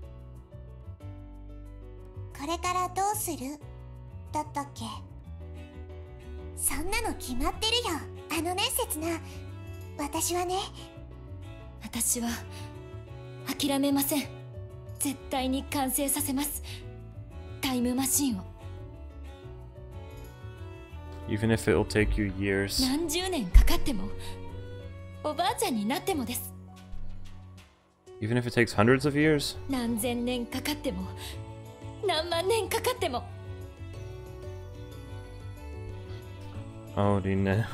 これからどうする？だったっけ？そんなの決まってるよ。あのね刹那私はね。私は諦めません。絶対に完成させます。タイムマシンを。Even if it'll take you years. 何十年かかってもおばあちゃんになってもです。Even if it takes hundreds of years? 何千年かかっても何万年かかっても Oh, Nina.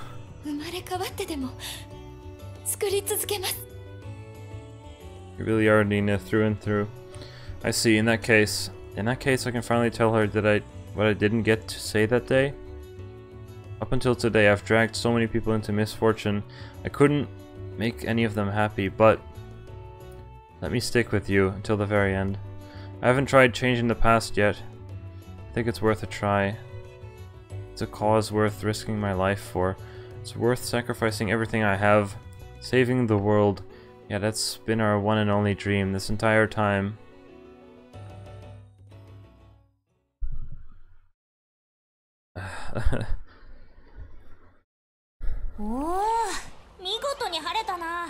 生まれ変わってでも作り続けます You really are Nina through and through. I see. In that case, in that case, I can finally tell her that I what I didn't get to say that day. Up until today, I've dragged so many people into misfortune. I couldn't make any of them happy, but let me stick with you until the very end. I haven't tried changing the past yet. I think it's worth a try. It's a cause worth risking my life for. It's worth sacrificing everything I have, saving the world. Yeah, that's been our one and only dream this entire time. おお見事に晴れたな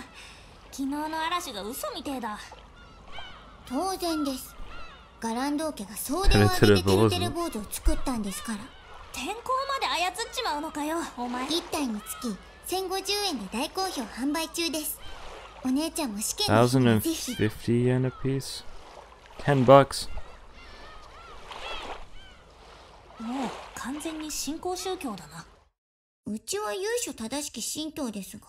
昨日の嵐が嘘みてえだ当然です ガランドー家が総出を挙げててるてる坊主。を作ったんですから。天候まで操っちまうのかよお前。1体につき1050円で大好評販売中です。お姉ちゃんも試験の日にはぜひ1050 yen a piece? 10 bucks. もう完全に新興宗教だな。うちは由緒正しき神道ですが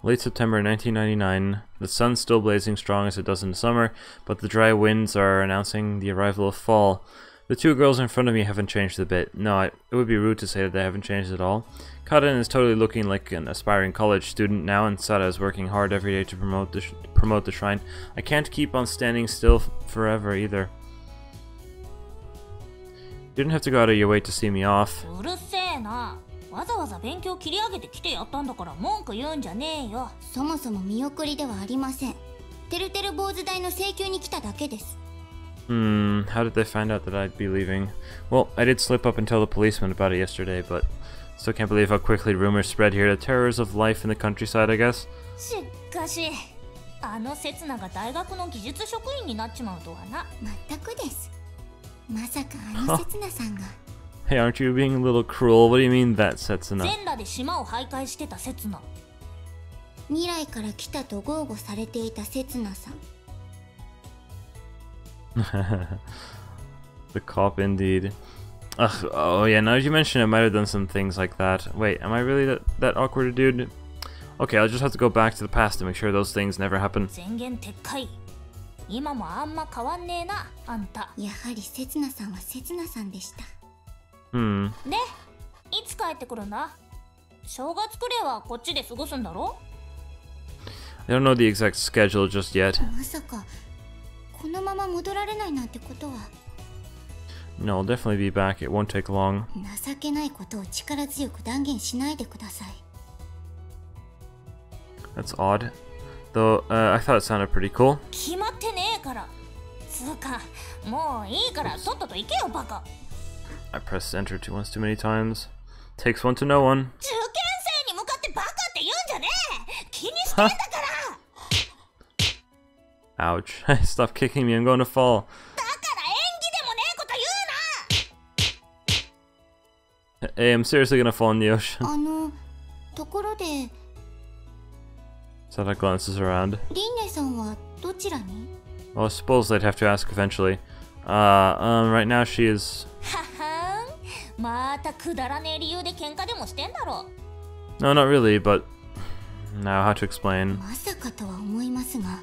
Late September 1999. The sun's still blazing strong as it does in summer, but the dry winds are announcing the arrival of fall. The two girls in front of me haven't changed a bit. No, I, it would be rude to say that they haven't changed at all. Karen is totally looking like an aspiring college student now, and Sara is working hard every day to promote the promote the shrine. I can't keep on standing still forever either. You didn't have to go out of your way to see me off. わざわざ勉強切り上げてきてやったんだから文句言うんじゃねえよそもそも見送りではありませんてるてる坊主代の請求に来ただけです Hmm, how did they find out that I'd be leaving? Well, I did slip up and tell the policeman about it yesterday, but still can't believe how quickly rumors spread here. The terrors of life in the countryside, I guess. しかしあの刹那が大学の技術職員になっちまうとはな全くですまさかあの刹那さんが Hey, aren't you being a little cruel? What do you mean that Setsuna? [LAUGHS] The cop indeed. Ugh, oh yeah, now that you mention it, I might have done some things like that. Wait, am I really that, that awkward dude? Okay, I'll just have to go back to the past to make sure those things never happen. 今もあんま変わんねえな、あんた。やはり、せつなさんはせつなさんでした。Hmm. でいつ帰ってくるんだ正月くれはこっちで過ごすんだろ I don't know the exact schedule just yet. まさかこのまま戻られないなんてことは No, I'll definitely be back. It won't take long. 情けないことを力強く断言しないでください That's odd. Though, uh, I thought it sounded pretty cool. 決まってねえからつうかもういいからとっとと行けよバカ I pressed enter too once too many times. Takes one to know one. Huh? Ouch. [LAUGHS] Stop kicking me, I'm going to fall. Hey, I'm seriously gonna fall in the ocean. Sara glances around. Well, I suppose they'd have to ask eventually. Uh, um, right now she is またくだらねえ理由で喧嘩でもしてんだろ。No, not really, but... Now, how to explain? まさかとは思いますが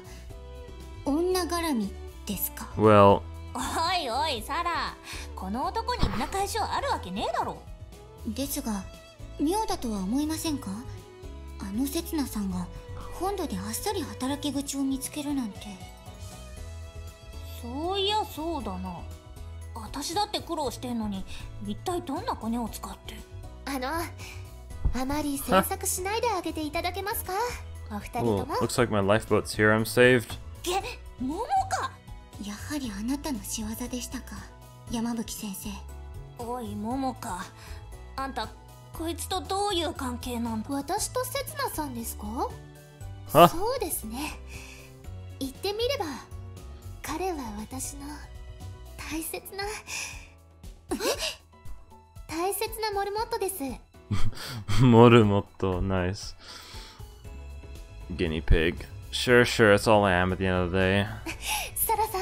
女絡みですか？Well, おいおいサラ。この男にんな返しはあるわけねえだろ。ですが妙だとは思いませんか？あの刹那さんが本土であっさり働き口を見つけるなんて。そういやそうだな私だって苦労してんのに一体どんなコネを使って？あのあまり詮索しないであげていただけますか？お二人 oh, とも。Looks like my lifeboat's here. I'm saved. げ桃か？やはりあなたの仕業でしたか？山吹先生。おい桃か。あんたこいつとどういう関係なんだ？私と刹那さんですか？はそうですね。言ってみれば彼は私の大切な大切なモルモットです [LAUGHS] Morumoto, nice. Guinea pig. Sure, sure, that's all I am at the end of the day. サラさん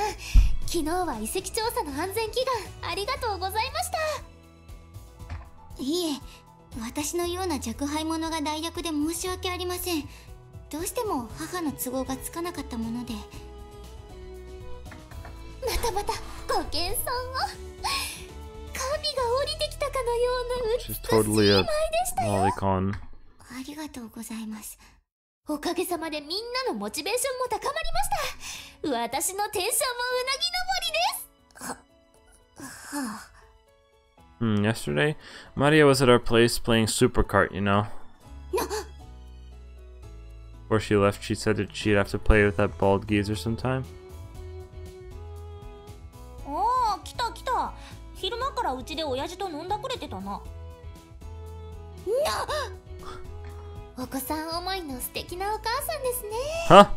昨日は遺跡調査の安全祈願ありがとうございましたいえ私のような若輩者が代役で申し訳ありませんどうしても母の都合がつかなかったものでまたまたご健さんは神が降りてきたかのような美しい舞いでしたよありがとうございます。おかげさまでみんなのモチベーションも高まりました。私のテンションもうなぎ登りです。は、はあ。Yesterday, Maria was at our place playing Super you know. Before she left, she said that she'd have to play with that bald geezer sometime. 昼間からうちで親父と飲んだくれてたなお子さん思いの素敵なお母さんですね Huh?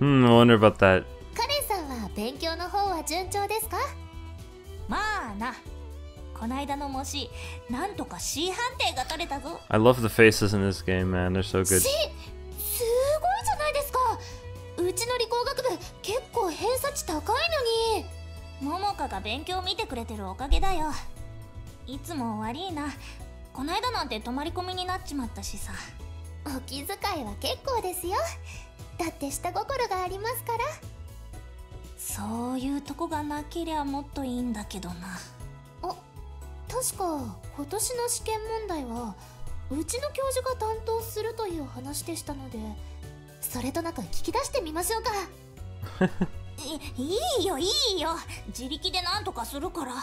Hmm, I wonder about that. カレンさんは勉強の方は順調ですか？まあなこないだの模試なんとか C 判定が取れたぞ I love the faces in this game, man. They're so good. しすごいじゃないですかうちの理工学部結構偏差値高いのに桃香が勉強見てくれてるおかげだよ。いつも悪いな。こないだなんて泊まり込みになっちまったしさ。お気遣いは結構ですよ。だって下心がありますから。そういうとこがなけりゃもっといいんだけどな。確か今年の試験問題はうちの教授が担当するという話でしたのでそれとなく聞き出してみましょうか [LAUGHS] いいいよいいよ自力でなんとかするから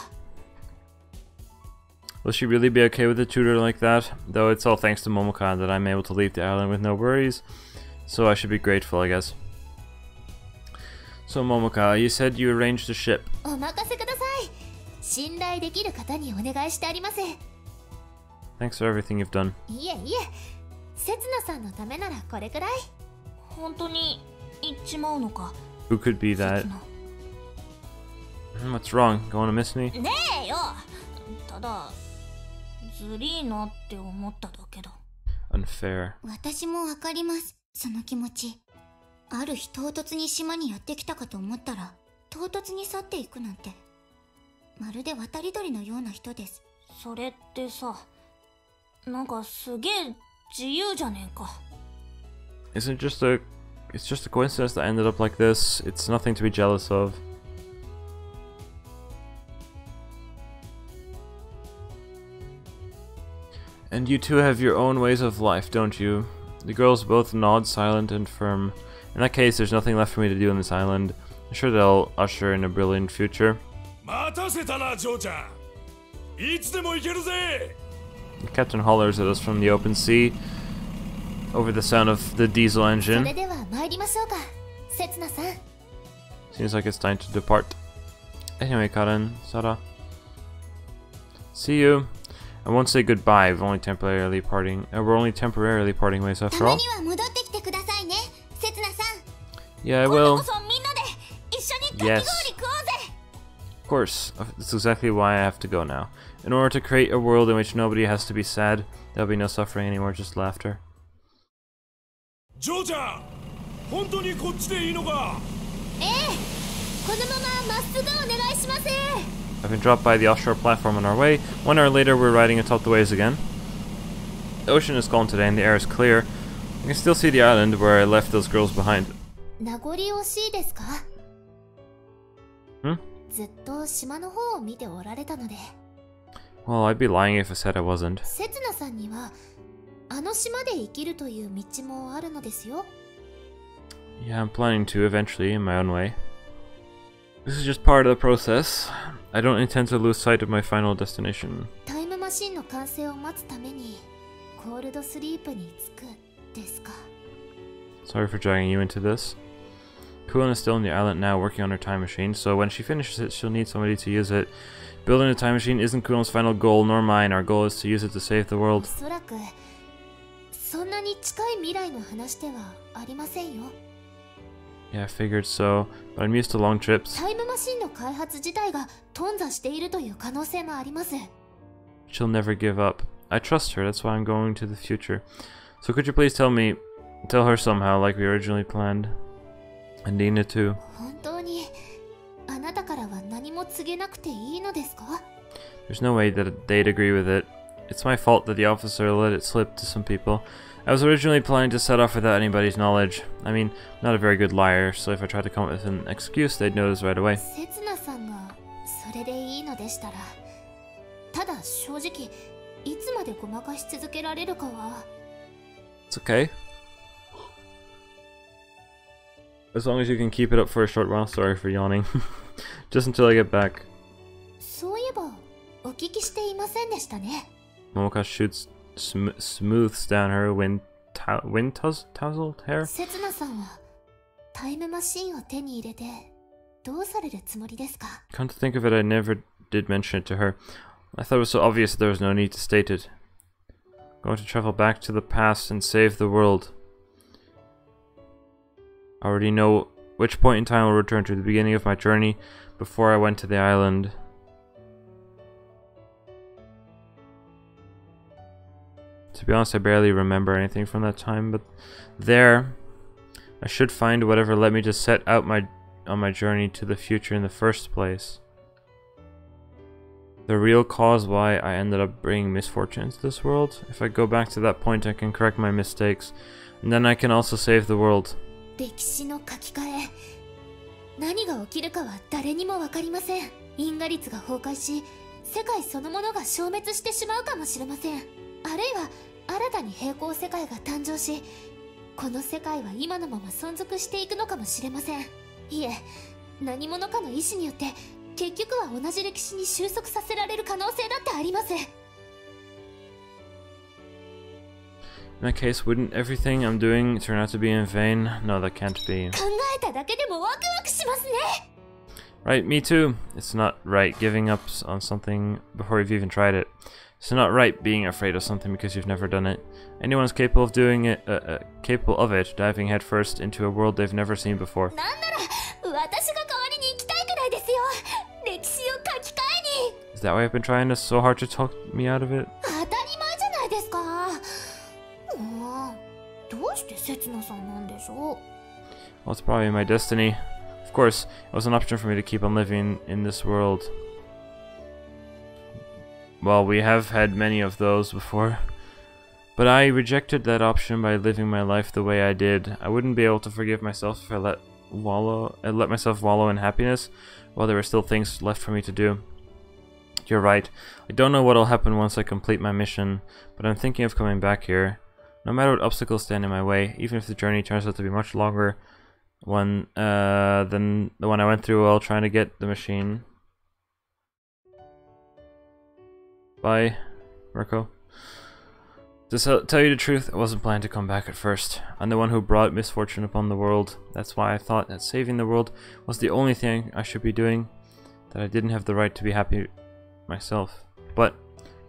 Will she really be okay with a tutor like that? Though it's all thanks to Momokan that I'm able to leave the island with no worries, so I should be grateful, I guess. So Momoka, you said you arranged the ship. お任せください信頼できる方にお願いしてあります Thanks for everything you've done. いえいえ刹那さんのためならこれくらい本当に行っちまうのか Who could be 刹 that? 那 Hmm, What's wrong? Going to miss me? ねえよただずりーなって思っただけだ Unfair. 私もわかりますその気持ちある日唐突に島にやってきたかと思ったら唐突に去っていくなんてまるで渡り鳥のような人ですそれってさなんかすげえ自由じゃねえか Isn't it just a it's just a coincidence that I ended up like this. It's nothing to be jealous of. And you two have your own ways of life, don't you? The girls both nod silent and firm. In that case, there's nothing left for me to do on this island. I'm sure they'll usher in a brilliant future. Captain hollers at us from the open sea over the sound of the diesel engine. Seems like it's time to depart. Anyway, Karen, Sara. See you. I won't say goodbye. We're only temporarily parting. Uh, we're only temporarily parting ways after all. Yeah, I will. Yes. Of course. That's exactly why I have to go now. In order to create a world in which nobody has to be sad, there'll be no suffering anymore, just laughter. ジョーちゃん本当にこっちでいいのかええこのまままっすぐお願いします I've been dropped by the offshore platform on our way. One hour later, we're riding atop the waves again. The ocean is calm today and the air is clear. I can still see the island where I left those girls behind. 名残惜しいですかんずっと島の方を見ておられたので Well, I'd be lying if I said I wasn't. 刹那さんには あの島で生きるという道もあるのですよ Yeah, I'm planning to eventually in my own way. This is just part of the process. I don't intend to lose sight of my final destination. タイムマシンの完成を待つためにコールドスリープにつくですか Sorry for dragging you into this. Kuon is still on the island now working on her time machine, so when she finishes it, she'll need somebody to use it. Building a time machine isn't Kuon's final goal, nor mine. Our goal is to use it to save the お world. そらく そんなに近い未来の話ではありませんよ Yeah, I figured so, but I'm used to long trips. タイムマシンの開発自体が頓挫しているという可能性もあります She'll never give up. I trust her, that's why I'm going to the future. So could you please tell me, tell her somehow, like we originally planned? And Nina too. 本当にあなたからは何も告げなくていいのですか There's no way that they'd agree with it. It's my fault that the officer let it slip to some people. I was originally planning to set off without anybody's knowledge. I mean, I'm not a very good liar, so if I tried to come up with an excuse, they'd notice right away. 刹那さんがそれでいいのでしたらただ正直いつまでごまかし続けられるかは It's okay. As long as you can keep it up for a short while. Sorry for yawning. [LAUGHS] Just until I get back. そういえばお聞きしていませんでしたね Momoka shoots, sm smooths down her wind, ta wind tuz tousled hair. 刹那さんはタイムマシンを手に入れてどうされるつもりですか Come to think of it, I never did mention it to her. I thought it was so obvious that there was no need to state it. Going to travel back to the past and save the world. I already know which point in time I'll return to the beginning of my journey before I went to the island. To be honest, I barely remember anything from that time, but there, I should find whatever led me to set out my on my journey to the future in the first place. The real cause why I ended up bringing misfortune into this world. If I go back to that point, I can correct my mistakes, and then I can also save the world. 歴史の書き換え何が起きるかは誰にも分かりません因果率が崩壊し世界そのものが消滅してしまうかもしれません あるいは新たに平行世界が誕生しこの世界は今のまま存続していくのかもしれませんいえ何者かの意志によって結局は同じ歴史に収束させられる可能性だってあります In that case, wouldn't everything I'm doing turn out to be in vain? No, that can't be. 考えただけでもワクワクしますね Right, me too. It's not right giving up on something before you've even tried it. It's not right being afraid of something because you've never done it. Anyone's capable of doing it, uh, uh, capable of it, diving headfirst into a world they've never seen before. Is that why I've been trying to so hard to talk me out of it? Well, it's probably my destiny. Of course, it was an option for me to keep on living in this world. Well, we have had many of those before. But I rejected that option by living my life the way I did. I wouldn't be able to forgive myself if I let wallow I let myself wallow in happiness while there were still things left for me to do. You're right. I don't know what'll happen once I complete my mission, but I'm thinking of coming back here. No matter what obstacles stand in my way, even if the journey turns out to be much longer one uh, than the one I went through while trying to get the machine. Bye, Mirko. To tell- you the truth, I wasn't planning to come back at first. I'm the one who brought misfortune upon the world. That's why I thought that saving the world was the only thing I should be doing. That I didn't have the right to be happy myself. But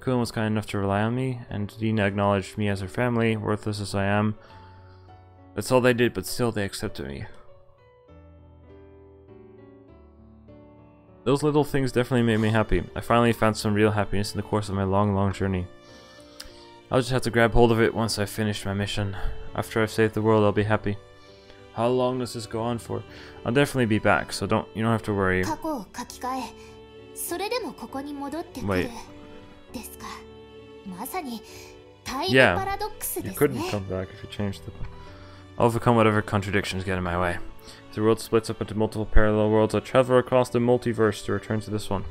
Kuon was kind enough to rely on me, and Dina acknowledged me as her family, worthless as I am. That's all they did, but still they accepted me. Those little things definitely made me happy. I finally found some real happiness in the course of my long, long journey. I'll just have to grab hold of it once I've finished my mission. After I've saved the world, I'll be happy. How long does this go on for? I'll definitely be back, so don't you don't have to worry. Wait. Yeah, you couldn't come back if you changed the... I'll overcome whatever contradictions get in my way. If the world splits up into multiple parallel worlds, I'll travel across the multiverse to return to this one.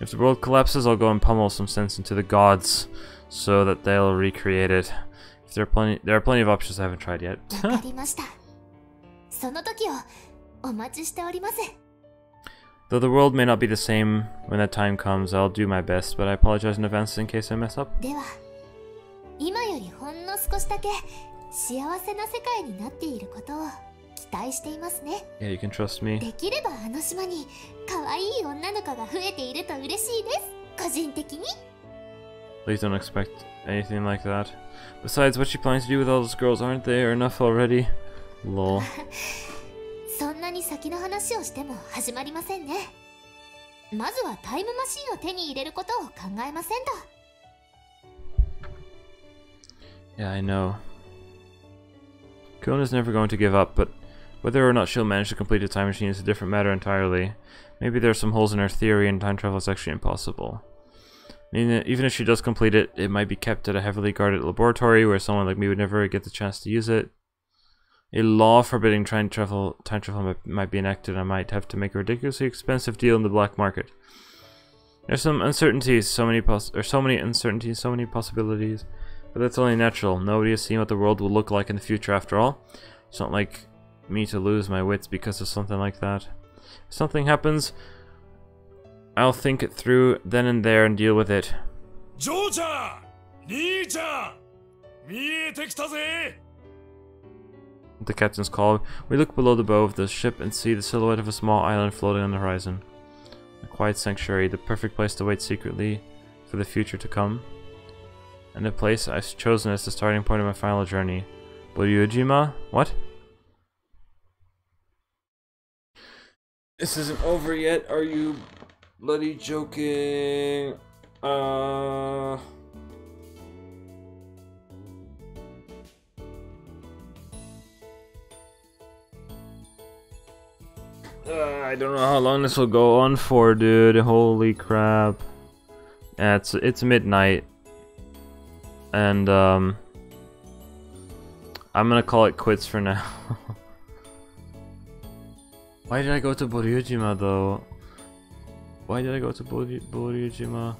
If the world collapses, I'll go and pummel some sense into the gods, so that they'll recreate it. If there are plenty, there are plenty of options I haven't tried yet. わかりましたその時をお待ちしております Though the world may not be the same when that time comes, I'll do my best, but I apologize in advance in case I mess up. では今よりほんの少しだけ 幸せな世界になっていることを期待していますね Yeah, you can trust me. できればあの島に可愛い女の子が増えていると嬉しいです個人的に Please don't expect anything like that. Besides, what she plans to do with all those girls aren't there enough already? Lol. そんなに先の話をしても始まりませんねまずはタイムマシンを手に入れることを考えませんと Yeah, I know. Kuon's never going to give up, but whether or not she'll manage to complete the time machine is a different matter entirely. Maybe there are some holes in her theory and time travel is actually impossible. Even if she does complete it, it might be kept at a heavily guarded laboratory where someone like me would never get the chance to use it. A law forbidding time travel, time travel might, might be enacted. And I might have to make a ridiculously expensive deal in the black market. There's some uncertainties, so many pos- or so many uncertainties, so many possibilities. But that's only natural. Nobody has seen what the world will look like in the future after all. It's not like me to lose my wits because of something like that. If something happens, I'll think it through then and there and deal with it. The captain's call. We look below the bow of the ship and see the silhouette of a small island floating on the horizon. A quiet sanctuary, the perfect place to wait secretly for the future to come. And the place I've chosen as the starting point of my final journey. Boryujima? What? This isn't over yet, are you bloody joking? Uh... Uh, I don't know how long this will go on for, dude. Holy crap. Yeah, it's it's midnight. And um I'm gonna call it quits for now. [LAUGHS] Why did I go to Boryujima though? Why did I go to Bori Boryujima?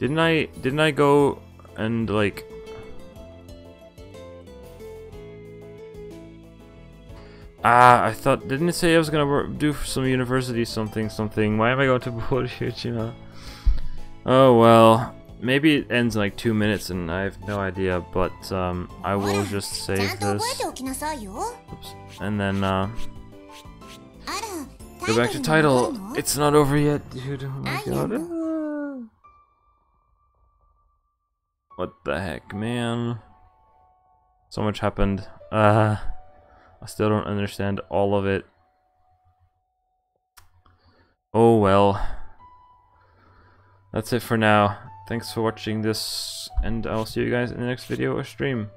Didn't I didn't I go and like Ah, I thought, didn't it say I was gonna work, do some university something something? Why am I going to [LAUGHS] Boryujima? Oh well, maybe it ends in like two minutes and I have no idea, but um, I will just save this. Oops. And then uh, go back to title. It's not over yet, dude. Oh my god. What the heck, man? So much happened. Uh... I still don't understand all of it. Oh well. That's it for now. Thanks for watching this, and I'll see you guys in the next video or stream.